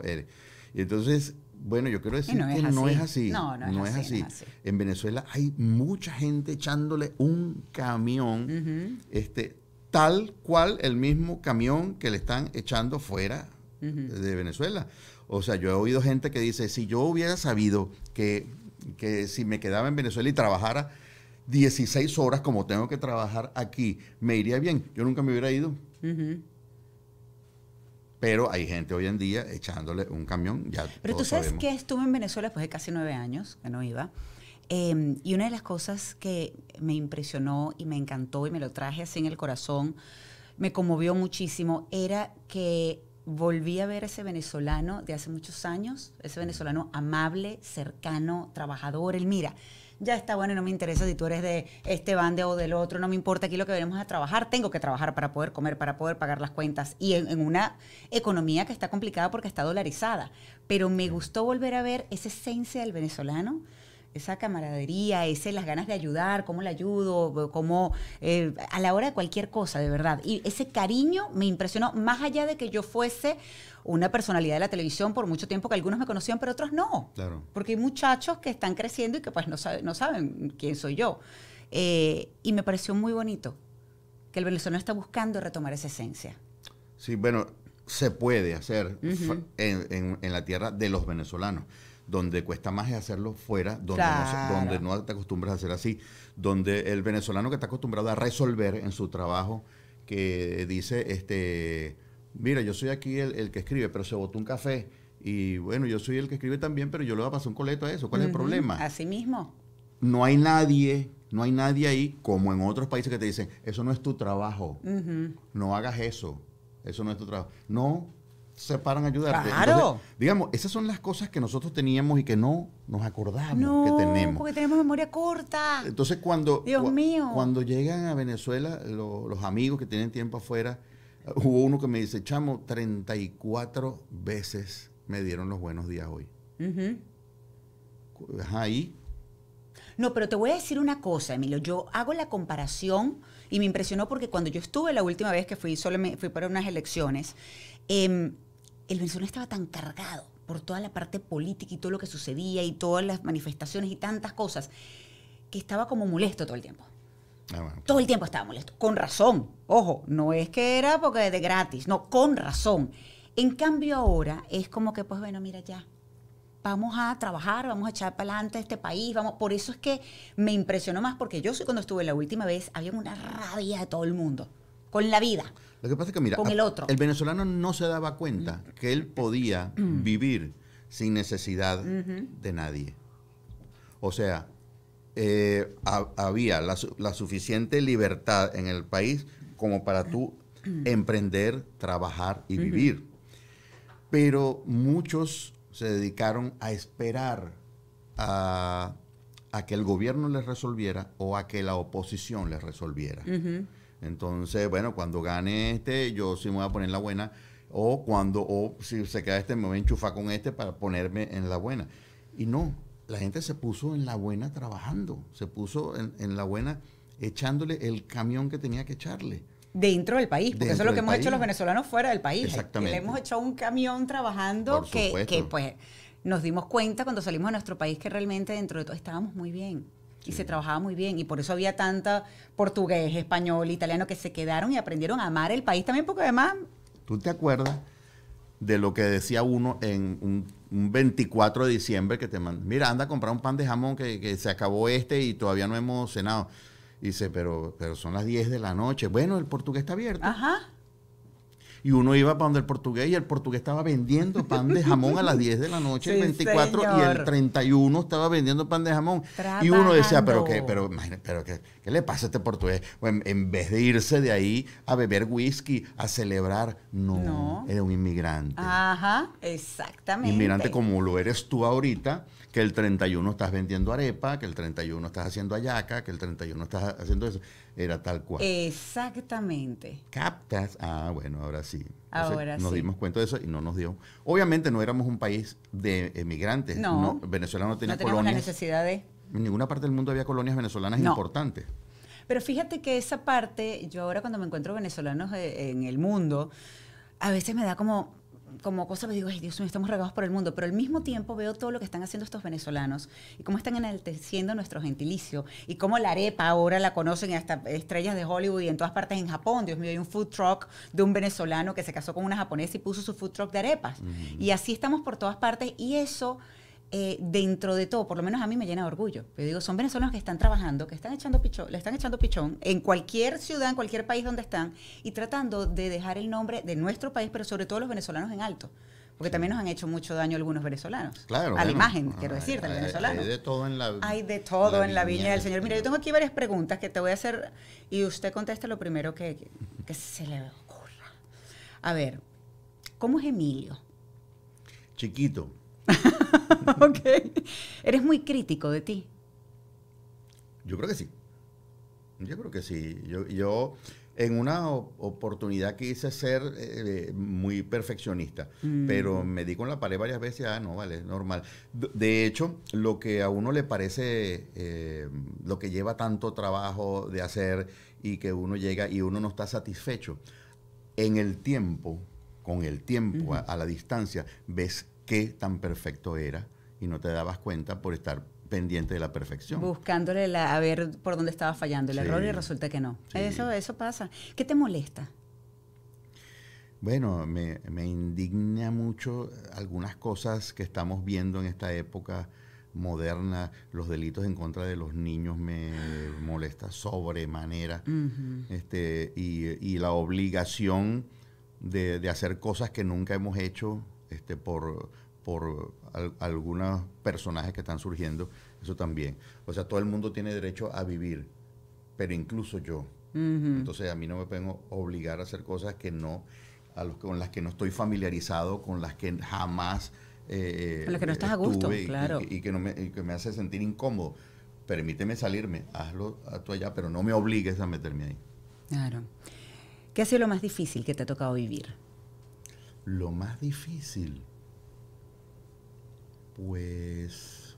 Y entonces, bueno, yo quiero decir que no es así. No, no, es, así, En Venezuela hay mucha gente echándole un camión este, tal cual el mismo camión que le están echando fuera de Venezuela. O sea, yo he oído gente que dice, si yo hubiera sabido que, si me quedaba en Venezuela y trabajara 16 horas como tengo que trabajar aquí, me iría bien. Yo nunca me hubiera ido. Pero hay gente hoy en día echándole un camión. Ya Pero tú sabes que estuve en Venezuela después de casi nueve años, que no iba. Em, y una de las cosas que me impresionó y me encantó y me lo traje así en el corazón, me conmovió muchísimo, era que volví a ver ese venezolano de hace muchos años, ese venezolano amable, cercano, trabajador. Él mira, ya está bueno no me interesa si tú eres de este bande o del otro, no me importa aquí lo que venimos a trabajar, tengo que trabajar para poder comer, para poder pagar las cuentas y en, una economía que está complicada porque está dolarizada. Pero me gustó volver a ver esa esencia del venezolano esa camaradería, ese las ganas de ayudar, cómo le ayudo, cómo eh, a la hora de cualquier cosa, de verdad. Y ese cariño me impresionó, más allá de que yo fuese una personalidad de la televisión por mucho tiempo que algunos me conocían, pero otros no. Claro. Porque hay muchachos que están creciendo y que pues no, no saben quién soy yo. Eh, y me pareció muy bonito que el venezolano está buscando retomar esa esencia. Sí, bueno, se puede hacer en la tierra de los venezolanos donde cuesta más es hacerlo fuera, donde, no, donde no te acostumbras a hacer así, donde el venezolano que está acostumbrado a resolver en su trabajo, que dice, este, mira, yo soy aquí el, que escribe, pero se botó un café, y bueno, yo soy el que escribe también, pero yo le voy a pasar un coleto a eso, ¿cuál es el problema? Así mismo. No hay nadie, no hay nadie ahí, como en otros países que te dicen, eso no es tu trabajo, no hagas eso, eso no es tu trabajo. No, se paran a ayudarte. Claro. digamos, esas son las cosas que nosotros teníamos y que no nos acordamos que tenemos. porque tenemos memoria corta. Entonces, cuando, Dios mío. cuando llegan a Venezuela, los amigos que tienen tiempo afuera, hubo uno que me dice, chamo, 34 veces me dieron los buenos días hoy. Ahí. No, pero te voy a decir una cosa, Emilio. Yo hago la comparación y me impresionó porque cuando yo estuve la última vez que fui, solo me, fui para unas elecciones, eh, el venezolano estaba tan cargado por toda la parte política y todo lo que sucedía y todas las manifestaciones y tantas cosas, que estaba como molesto todo el tiempo. Ah, todo el tiempo estaba molesto, con razón. Ojo, no es que era porque de gratis, no, con razón. En cambio ahora es como que, pues bueno, mira ya, vamos a trabajar, vamos a echar para adelante este país, vamos. Por eso es que me impresionó más, porque yo sí cuando estuve la última vez, había una rabia de todo el mundo, con la vida. Lo que pasa es que, mira, el, otro. el venezolano no se daba cuenta mm. que él podía mm. vivir sin necesidad de nadie. O sea, eh, había la, suficiente libertad en el país como para tú emprender, trabajar y vivir. Pero muchos se dedicaron a esperar a, que el gobierno les resolviera o a que la oposición les resolviera. Entonces, bueno, cuando gane este, yo sí me voy a poner la buena. O cuando, o si se queda este, me voy a enchufar con este para ponerme en la buena. Y no, la gente se puso en la buena trabajando, se puso en, la buena echándole el camión que tenía que echarle. Dentro del país, porque eso es lo que hemos hecho los venezolanos fuera del país. Exactamente. le hemos echado un camión trabajando que, que, pues nos dimos cuenta cuando salimos de nuestro país que realmente dentro de todo estábamos muy bien. Y se trabajaba muy bien. Y por eso había tanta portugués, español, italiano que se quedaron y aprendieron a amar el país también, porque además ¿Tú te acuerdas de lo que decía uno en un, 24 de diciembre que te manda? Mira, anda a comprar un pan de jamón que, que, se acabó este y todavía no hemos cenado. dice, pero, pero son las 10 de la noche. Bueno, el portugués está abierto. Ajá y uno iba para donde el portugués y el portugués estaba vendiendo pan de jamón a las 10 de la noche, el 24 y el 31 estaba vendiendo pan de jamón. Y uno decía, pero qué, pero, pero qué, ¿qué le pasa a este portugués? en, vez de irse de ahí a beber whisky, a celebrar, no, era un inmigrante. Ajá, exactamente. Inmigrante como lo eres tú ahorita, que el 31 estás vendiendo arepa, que el 31 estás haciendo ayaca, que el 31 estás haciendo eso era tal cual. Exactamente. ¿Captas? Ah, bueno, ahora sí. ahora nos dimos cuenta de eso y no nos dio. Obviamente no éramos un país de emigrantes. No. Venezuela no tenía no colonias. la necesidad de... En ninguna parte del mundo había colonias venezolanas importantes. Pero fíjate que esa parte, yo ahora cuando me encuentro venezolanos eh, en el mundo, a veces me da como como cosa me digo, ay Dios mío, estamos regados por el mundo, pero al mismo tiempo veo todo lo que están haciendo estos venezolanos y cómo están enalteciendo nuestro gentilicio y cómo la arepa ahora la conocen hasta estrellas de Hollywood y en todas partes en Japón. Dios mío, hay un food truck de un venezolano que se casó con una japonesa y puso su food truck de arepas. Y así estamos por todas partes y eso eh, dentro de todo, por lo menos a mí me llena de orgullo. Yo digo, son venezolanos que están trabajando, que están echando pichón, le están echando pichón en cualquier ciudad, en cualquier país donde están, y tratando de dejar el nombre de nuestro país, pero sobre todo los venezolanos en alto. Porque también nos han hecho mucho daño algunos venezolanos. Claro. A la imagen, quiero decir, del venezolano. Hay de todo en la Hay de todo en la viña, del Señor. Mira, yo tengo aquí varias preguntas que te voy a hacer y usted conteste lo primero que, que se le ocurra. A ver, ¿cómo es Emilio? Chiquito. ok. ¿Eres muy crítico de ti? Yo creo que sí. Yo creo que sí. Yo, yo en una oportunidad quise ser eh, muy perfeccionista, mm. pero me di con la pared varias veces, ah, no, vale, normal. De hecho, lo que a uno le parece, eh, lo que lleva tanto trabajo de hacer y que uno llega y uno no está satisfecho, en el tiempo, con el tiempo, a la distancia, ves qué tan perfecto era y no te dabas cuenta por estar pendiente de la perfección. Buscándole a ver por dónde estaba fallando el error y resulta que no. Eso, eso pasa. ¿Qué te molesta? Bueno, me, indigna mucho algunas cosas que estamos viendo en esta época moderna, los delitos en contra de los niños me molesta sobremanera, este, y, la obligación de, de, hacer cosas que nunca hemos hecho este, por, por algunos personajes que están surgiendo, eso también. O sea, todo el mundo tiene derecho a vivir, pero incluso yo. Entonces a mí no me pueden obligar a hacer cosas que no, a los, con las que no estoy familiarizado, con las que jamás... Eh, con las que no estás a gusto, claro. Y, que no me, que me hace sentir incómodo. Permíteme salirme, hazlo a tú allá, pero no me obligues a meterme ahí. Claro. ¿Qué ha sido lo más difícil que te ha tocado vivir? Lo más difícil. Pues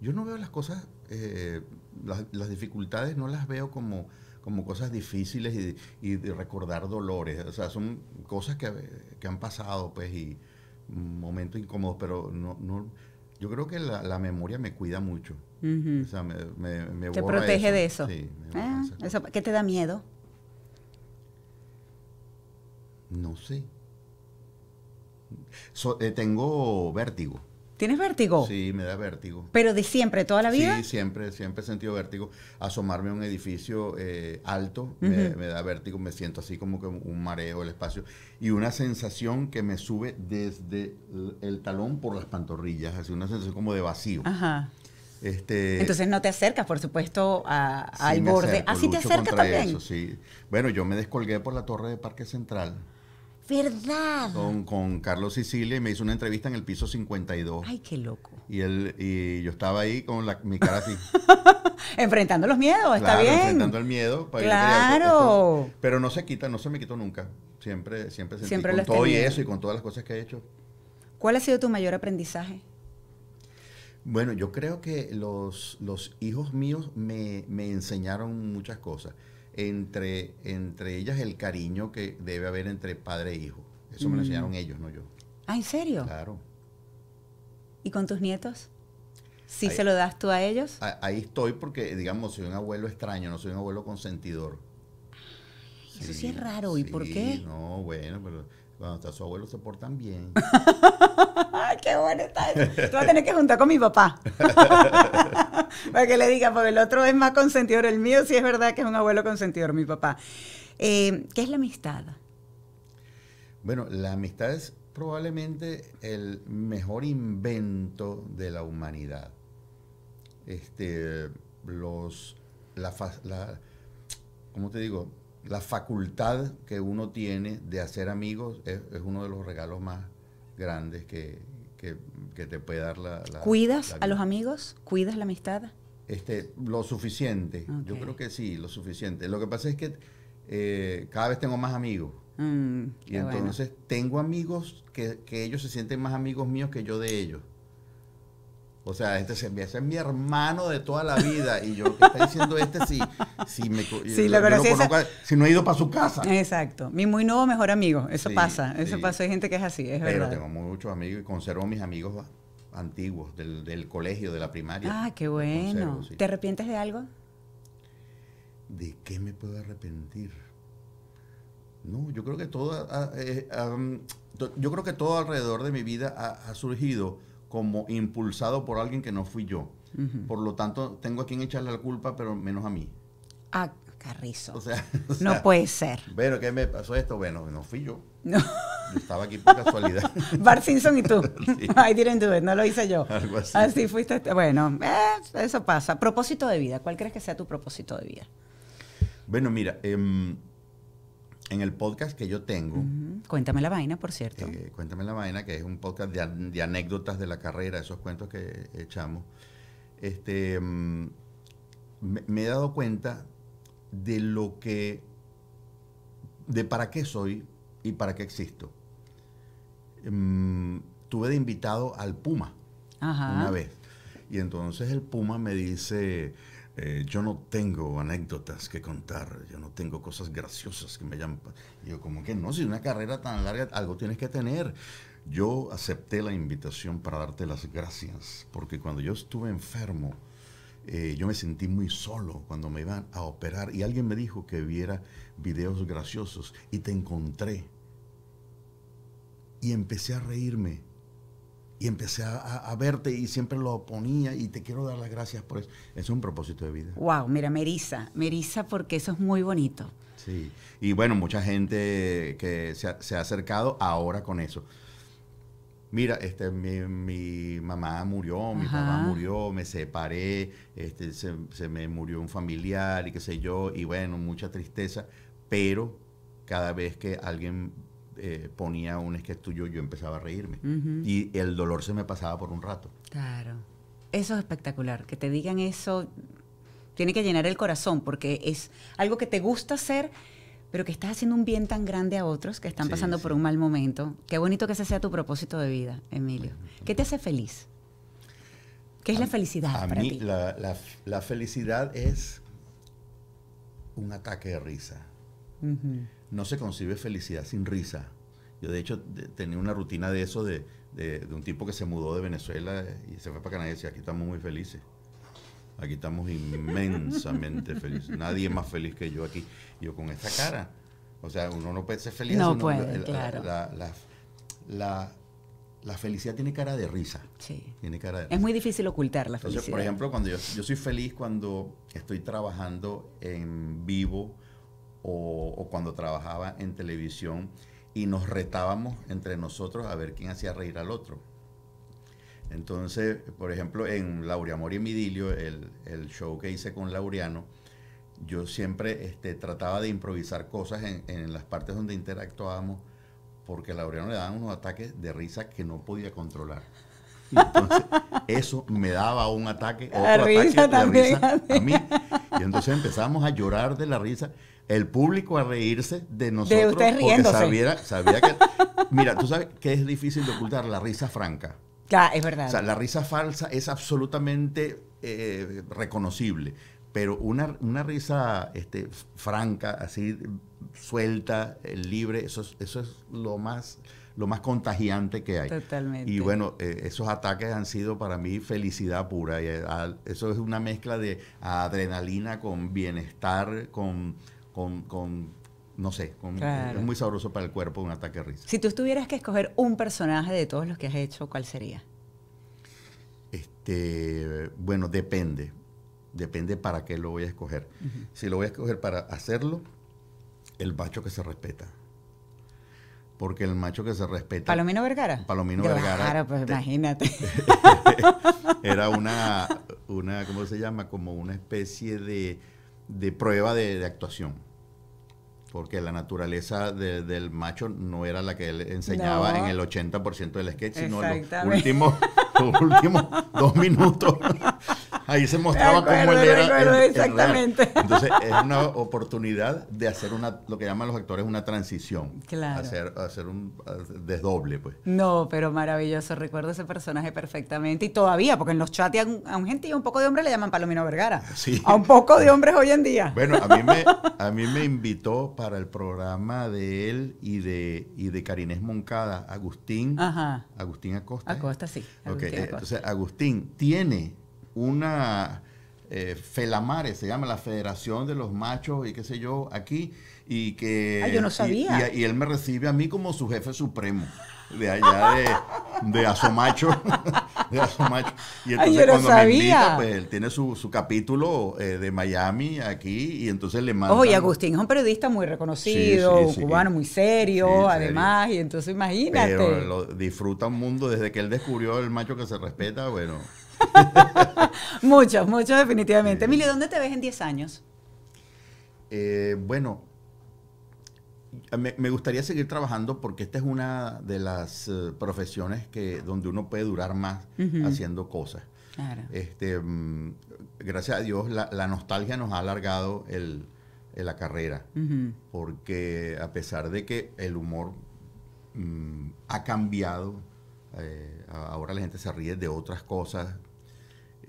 yo no veo las cosas, eh, las, dificultades no las veo como, como cosas difíciles y, de recordar dolores. O sea, son cosas que, han pasado, pues, y momentos incómodos, pero no, no yo creo que la, memoria me cuida mucho. O sea, me, me, Te protege de eso. Sí, ah, eso. ¿Qué te da miedo? No sé. Eh, tengo vértigo. ¿Tienes vértigo? Sí, me da vértigo. ¿Pero de siempre, toda la vida? Sí, siempre, siempre he sentido vértigo. Asomarme a un edificio eh, alto me, da vértigo, me siento así como que un mareo el espacio. Y una sensación que me sube desde el talón por las pantorrillas, así una sensación como de vacío. Ajá. Este, Entonces no te acercas, por supuesto, al borde. ah, sí te acercas también. sí. Bueno, yo me descolgué por la torre de Parque Central. ¿Verdad? Con, con, Carlos Sicilia y me hizo una entrevista en el piso 52. Ay, qué loco. Y él y yo estaba ahí con la, mi cara así. enfrentando los miedos, está bien. Enfrentando el miedo. claro. pero no se quita, no se me quitó nunca. Siempre, siempre sentí siempre con todo y eso y con todas las cosas que he hecho. ¿Cuál ha sido tu mayor aprendizaje? Bueno, yo creo que los, los hijos míos me, me enseñaron muchas cosas entre, entre ellas el cariño que debe haber entre padre e hijo. Eso me lo mm. enseñaron ellos, no yo. Ah, ¿en serio? Claro. ¿Y con tus nietos? ¿Sí se lo das tú a ellos? Ahí estoy porque, digamos, soy un abuelo extraño, no soy un abuelo consentidor. Eso sí, es raro. ¿Y por qué? No, bueno, pero cuando está su abuelo se portan bien. ¡Qué bueno está eso! Tú vas a tener que juntar con mi papá. Para que le diga, porque el otro es más consentidor. El mío sí es verdad que es un abuelo consentidor, mi papá. Eh, ¿Qué es la amistad? Bueno, la amistad es probablemente el mejor invento de la humanidad. Este, los, la, la ¿cómo te digo? La facultad que uno tiene de hacer amigos es, uno de los regalos más grandes que, te puede dar la... ¿Cuidas a los amigos? ¿Cuidas la amistad? Este, lo suficiente. Yo creo que sí, lo suficiente. Lo que pasa es que eh, cada vez tengo más amigos. Mm, y entonces tengo amigos que, que ellos se sienten más amigos míos que yo de ellos. O sea, este ese es mi hermano de toda la vida. Y yo, ¿qué está diciendo este si, si, me, sí, lo si no he ido para su casa? Exacto. Mi muy nuevo mejor amigo. Eso pasa. Eso pasa. Hay gente que es así, es Pero tengo muchos amigos y conservo mis amigos antiguos del, del colegio, de la primaria. Ah, qué bueno. ¿Te arrepientes de algo? ¿De qué me puedo arrepentir? No, yo creo que todo, eh, yo creo que todo alrededor de mi vida ha surgido como impulsado por alguien que no fui yo. Por lo tanto, tengo a quien echarle la culpa, pero menos a mí. Ah, Carrizo. O sea, no puede ser. Pero ¿qué me pasó esto? Bueno, no fui yo. No. Yo estaba aquí por casualidad. Bart Simpson y tú. I didn't do it, no lo hice yo. Algo así. Así fuiste. Bueno, eh, eso pasa. Propósito de vida. ¿Cuál crees que sea tu propósito de vida? Bueno, mira, eh, en el podcast que yo tengo. Cuéntame la vaina, por cierto. Eh, cuéntame la vaina, que es un podcast de, anécdotas de la carrera, esos cuentos que echamos. Este, mm, me, he dado cuenta de lo que, de para qué soy y para qué existo. Mm, tuve de invitado al Puma una vez. Y entonces el Puma me dice, eh, yo no tengo anécdotas que contar, yo no tengo cosas graciosas que me llaman. Yo como que no, si una carrera tan larga, algo tienes que tener. Yo acepté la invitación para darte las gracias, porque cuando yo estuve enfermo, eh, yo me sentí muy solo cuando me iban a operar y alguien me dijo que viera videos graciosos y te encontré. Y empecé a reírme y empecé a, verte y siempre lo ponía y te quiero dar las gracias por eso. Es un propósito de vida. Wow, mira, Merisa, Merisa porque eso es muy bonito. Sí, y bueno, mucha gente que se ha, acercado ahora con eso. Mira, este, mi, mamá murió, mi papá murió, me separé, este, se, se me murió un familiar y qué sé yo, y bueno, mucha tristeza, pero cada vez que alguien eh, ponía un sketch tuyo, yo empezaba a reírme. Y el dolor se me pasaba por un rato. Claro. Eso es espectacular. Que te digan eso tiene que llenar el corazón porque es algo que te gusta hacer, pero que estás haciendo un bien tan grande a otros que están pasando por un mal momento. Qué bonito que ese sea tu propósito de vida, Emilio. ¿Qué te hace feliz? ¿Qué es la felicidad? A mí La, felicidad es un ataque de risa no se concibe felicidad sin risa. Yo de hecho tenía una rutina de eso, de, un tipo que se mudó de Venezuela y se fue para Canadá y decía, aquí estamos muy felices. Aquí estamos inmensamente felices. Nadie más feliz que yo aquí. yo con esta cara. O sea, uno no puede ser feliz. No puede, claro. La, felicidad tiene cara de risa. Sí. Tiene cara Es muy difícil ocultar la felicidad. por ejemplo, cuando yo, yo soy feliz cuando estoy trabajando en vivo o, cuando trabajaba en televisión y nos retábamos entre nosotros a ver quién hacía reír al otro. Entonces, por ejemplo, en Lauriamor y Midilio, el, el, show que hice con Laureano, yo siempre este, trataba de improvisar cosas en, en las partes donde interactuábamos, porque a Laureano le daban unos ataques de risa que no podía controlar. entonces, eso me daba un ataque, otro ataque de risa a mí. Y entonces empezamos a llorar de la risa el público a reírse de nosotros. De usted riéndose. Sabía, sabía que. Mira, tú sabes que es difícil de ocultar la risa franca. Claro, es verdad. O sea, la risa falsa es absolutamente eh, reconocible. Pero una, una risa este, franca, así suelta, eh, libre, eso es, eso es lo más lo más contagiante que hay. Totalmente. Y bueno, eh, esos ataques han sido para mí felicidad pura. Y, eso es una mezcla de adrenalina con bienestar, con con, no sé, es muy sabroso para el cuerpo un ataque de risa. Si tú tuvieras que escoger un personaje de todos los que has hecho, ¿cuál sería? Este, bueno, depende. Depende para qué lo voy a escoger. Si lo voy a escoger para hacerlo, el macho que se respeta. Porque el macho que se respeta. ¿Palomino Vergara? Palomino Vergara. Claro, pues imagínate. era una, una, ¿cómo se llama? Como una especie de, de prueba de actuación porque la naturaleza del macho no era la que él enseñaba en el 80% del sketch, sino los últimos, los últimos dos minutos. Ahí se mostraba cómo él era. exactamente. Entonces, es una oportunidad de hacer una, lo que llaman los actores una transición. Claro. Hacer, hacer un desdoble, pues. No, pero maravilloso. Recuerdo ese personaje perfectamente. Y todavía, porque en los chats a un, gente y un poco de hombre le llaman Palomino Vergara. Sí. A un poco de hombres hoy en día. Bueno, a mí me, a mí me invitó para el programa de él y de, y de Carinés Moncada, Agustín. Ajá. Agustín Acosta. Acosta, sí. Agustín eh, Entonces, Agustín tiene una eh, Felamare, se llama la Federación de los Machos y qué sé yo, aquí, y que... Ah, yo no sabía. Y, él me recibe a mí como su jefe supremo, de allá de, de Asomacho, de Asomacho. Y entonces cuando me invita, pues él tiene su, su capítulo eh, de Miami aquí, y entonces le manda... Oye, Agustín es un periodista muy reconocido, un cubano muy serio, además, y entonces imagínate. Pero lo disfruta un mundo desde que él descubrió el macho que se respeta, bueno... muchos, muchos definitivamente. Emilio, ¿dónde te ves en 10 años? Eh, bueno, me, gustaría seguir trabajando porque esta es una de las eh, profesiones que, donde uno puede durar más haciendo cosas. Este, mm, gracias a Dios, la, nostalgia nos ha alargado el, la carrera, porque a pesar de que el humor mm, ha cambiado, eh, ahora la gente se ríe de otras cosas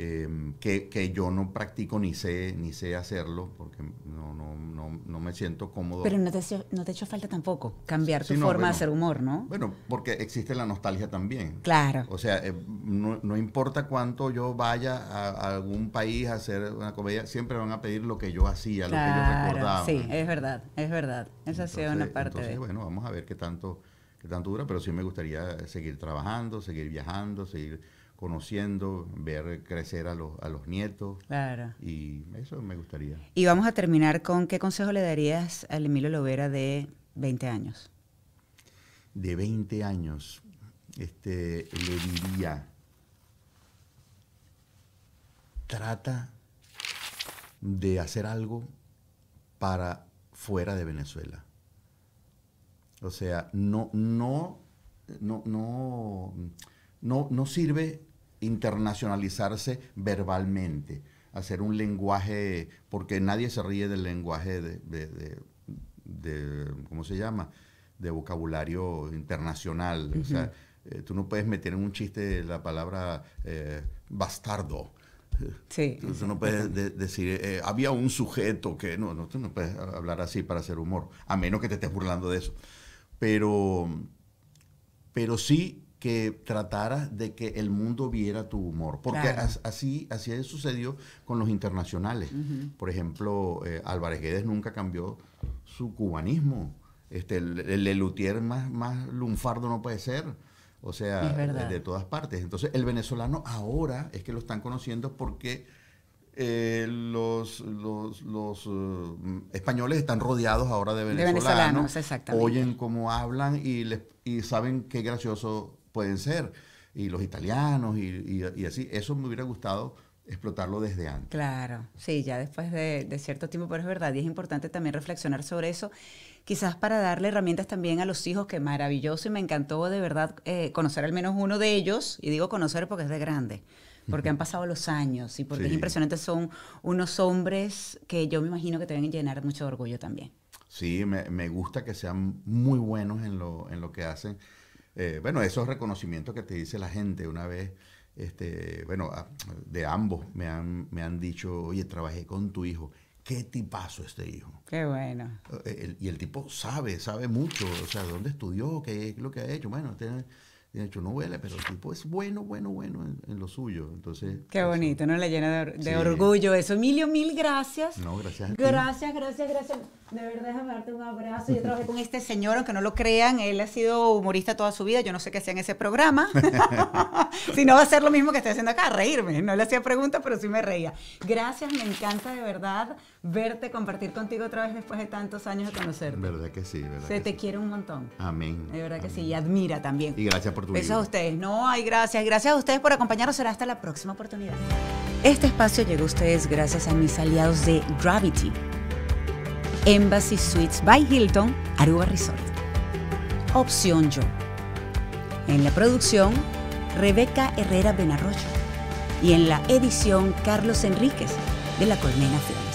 Em, que, yo no practico ni sé ni sé hacerlo porque no, no, no, no me siento cómodo. Pero no te, no te hecho falta tampoco cambiar tu forma de hacer humor, ¿no? Bueno, porque existe la nostalgia también. Claro. O sea, eh, no, importa cuánto yo vaya a, algún país a hacer una comedia, siempre van a pedir lo que yo hacía, lo que yo recordaba. Sí, es verdad, es verdad. Esa ha sido una parte entonces, bueno, vamos a ver qué tanto, qué tanto dura, pero sí me gustaría seguir trabajando, seguir viajando, seguir conociendo, ver crecer a los, a los nietos. Claro. Y eso me gustaría. Y vamos a terminar con qué consejo le darías al Emilio Lovera de 20 años. De 20 años, este, le diría, trata de hacer algo para fuera de Venezuela. O sea, no, no, no, no, no, no sirve internacionalizarse verbalmente, hacer un lenguaje, porque nadie se ríe del lenguaje de, ¿cómo se llama? De vocabulario internacional. O sea, eh, tú no puedes meter en un chiste la palabra eh, bastardo. Sí. Tú, no puedes decir, eh, había un sujeto que, no, no, tú no puedes hablar así para hacer humor, a menos que te estés burlando de eso. Pero, pero sí que tratara de que el mundo viera tu humor, porque así, así sucedió con los internacionales. Por ejemplo, eh, Álvarez Guedes nunca cambió su cubanismo. Este, el, el, más, más lunfardo no puede ser. O sea, de, todas partes. Entonces, el venezolano ahora es que lo están conociendo porque eh, los, los, eh, españoles están rodeados ahora de venezolanos. De oyen cómo hablan y, les, y saben qué gracioso pueden ser. y los italianos y, y, así. Eso me hubiera gustado explotarlo desde antes. Claro, sí, ya después de, de, cierto tiempo, pero es verdad, y es importante también reflexionar sobre eso, quizás para darle herramientas también a los hijos, que maravilloso y me encantó de verdad eh, conocer al menos uno de ellos, y digo conocer porque es de grande, porque han pasado los años y porque es impresionante, son unos hombres que yo me imagino que te deben llenar mucho de orgullo también. Sí, me, me gusta que sean muy buenos en lo, en lo que hacen. Eh, bueno, esos reconocimientos que te dice la gente una vez este, bueno, de ambos me han, me han dicho, oye, trabajé con tu hijo. Qué tipazo este hijo. Qué bueno. Eh, y el tipo sabe, sabe mucho, o sea, dónde estudió, qué es lo que ha hecho. Bueno, tiene, de hecho, no huele, pero el tipo es bueno, bueno, bueno en, lo suyo. Entonces, Qué bonito, ¿no? Le llena de, orgullo eso. Emilio, mil gracias. No, gracias. gracias, gracias, gracias. De verdad, déjame darte un abrazo. Yo trabajé con este señor, aunque no lo crean, él ha sido humorista toda su vida. Yo no sé qué hacía en ese programa. si no va a ser lo mismo que estoy haciendo acá, reírme. No le hacía preguntas, pero sí me reía. Gracias, me encanta de verdad verte, compartir contigo otra vez después de tantos años de conocerte. Verdad que sí, verdad. Se te quiere un montón. Amén. De verdad que sí, y admira también. Y gracias por tu Besos a ustedes. No, hay gracias. Gracias a ustedes por acompañarnos. Será hasta la próxima oportunidad. Este espacio llegó a ustedes gracias a mis aliados de Gravity, Embassy Suites by Hilton, Aruba Resort. Opción Yo. En la producción, Rebeca Herrera Benarroyo. Y en la edición, Carlos Enríquez, de la Colmena Films.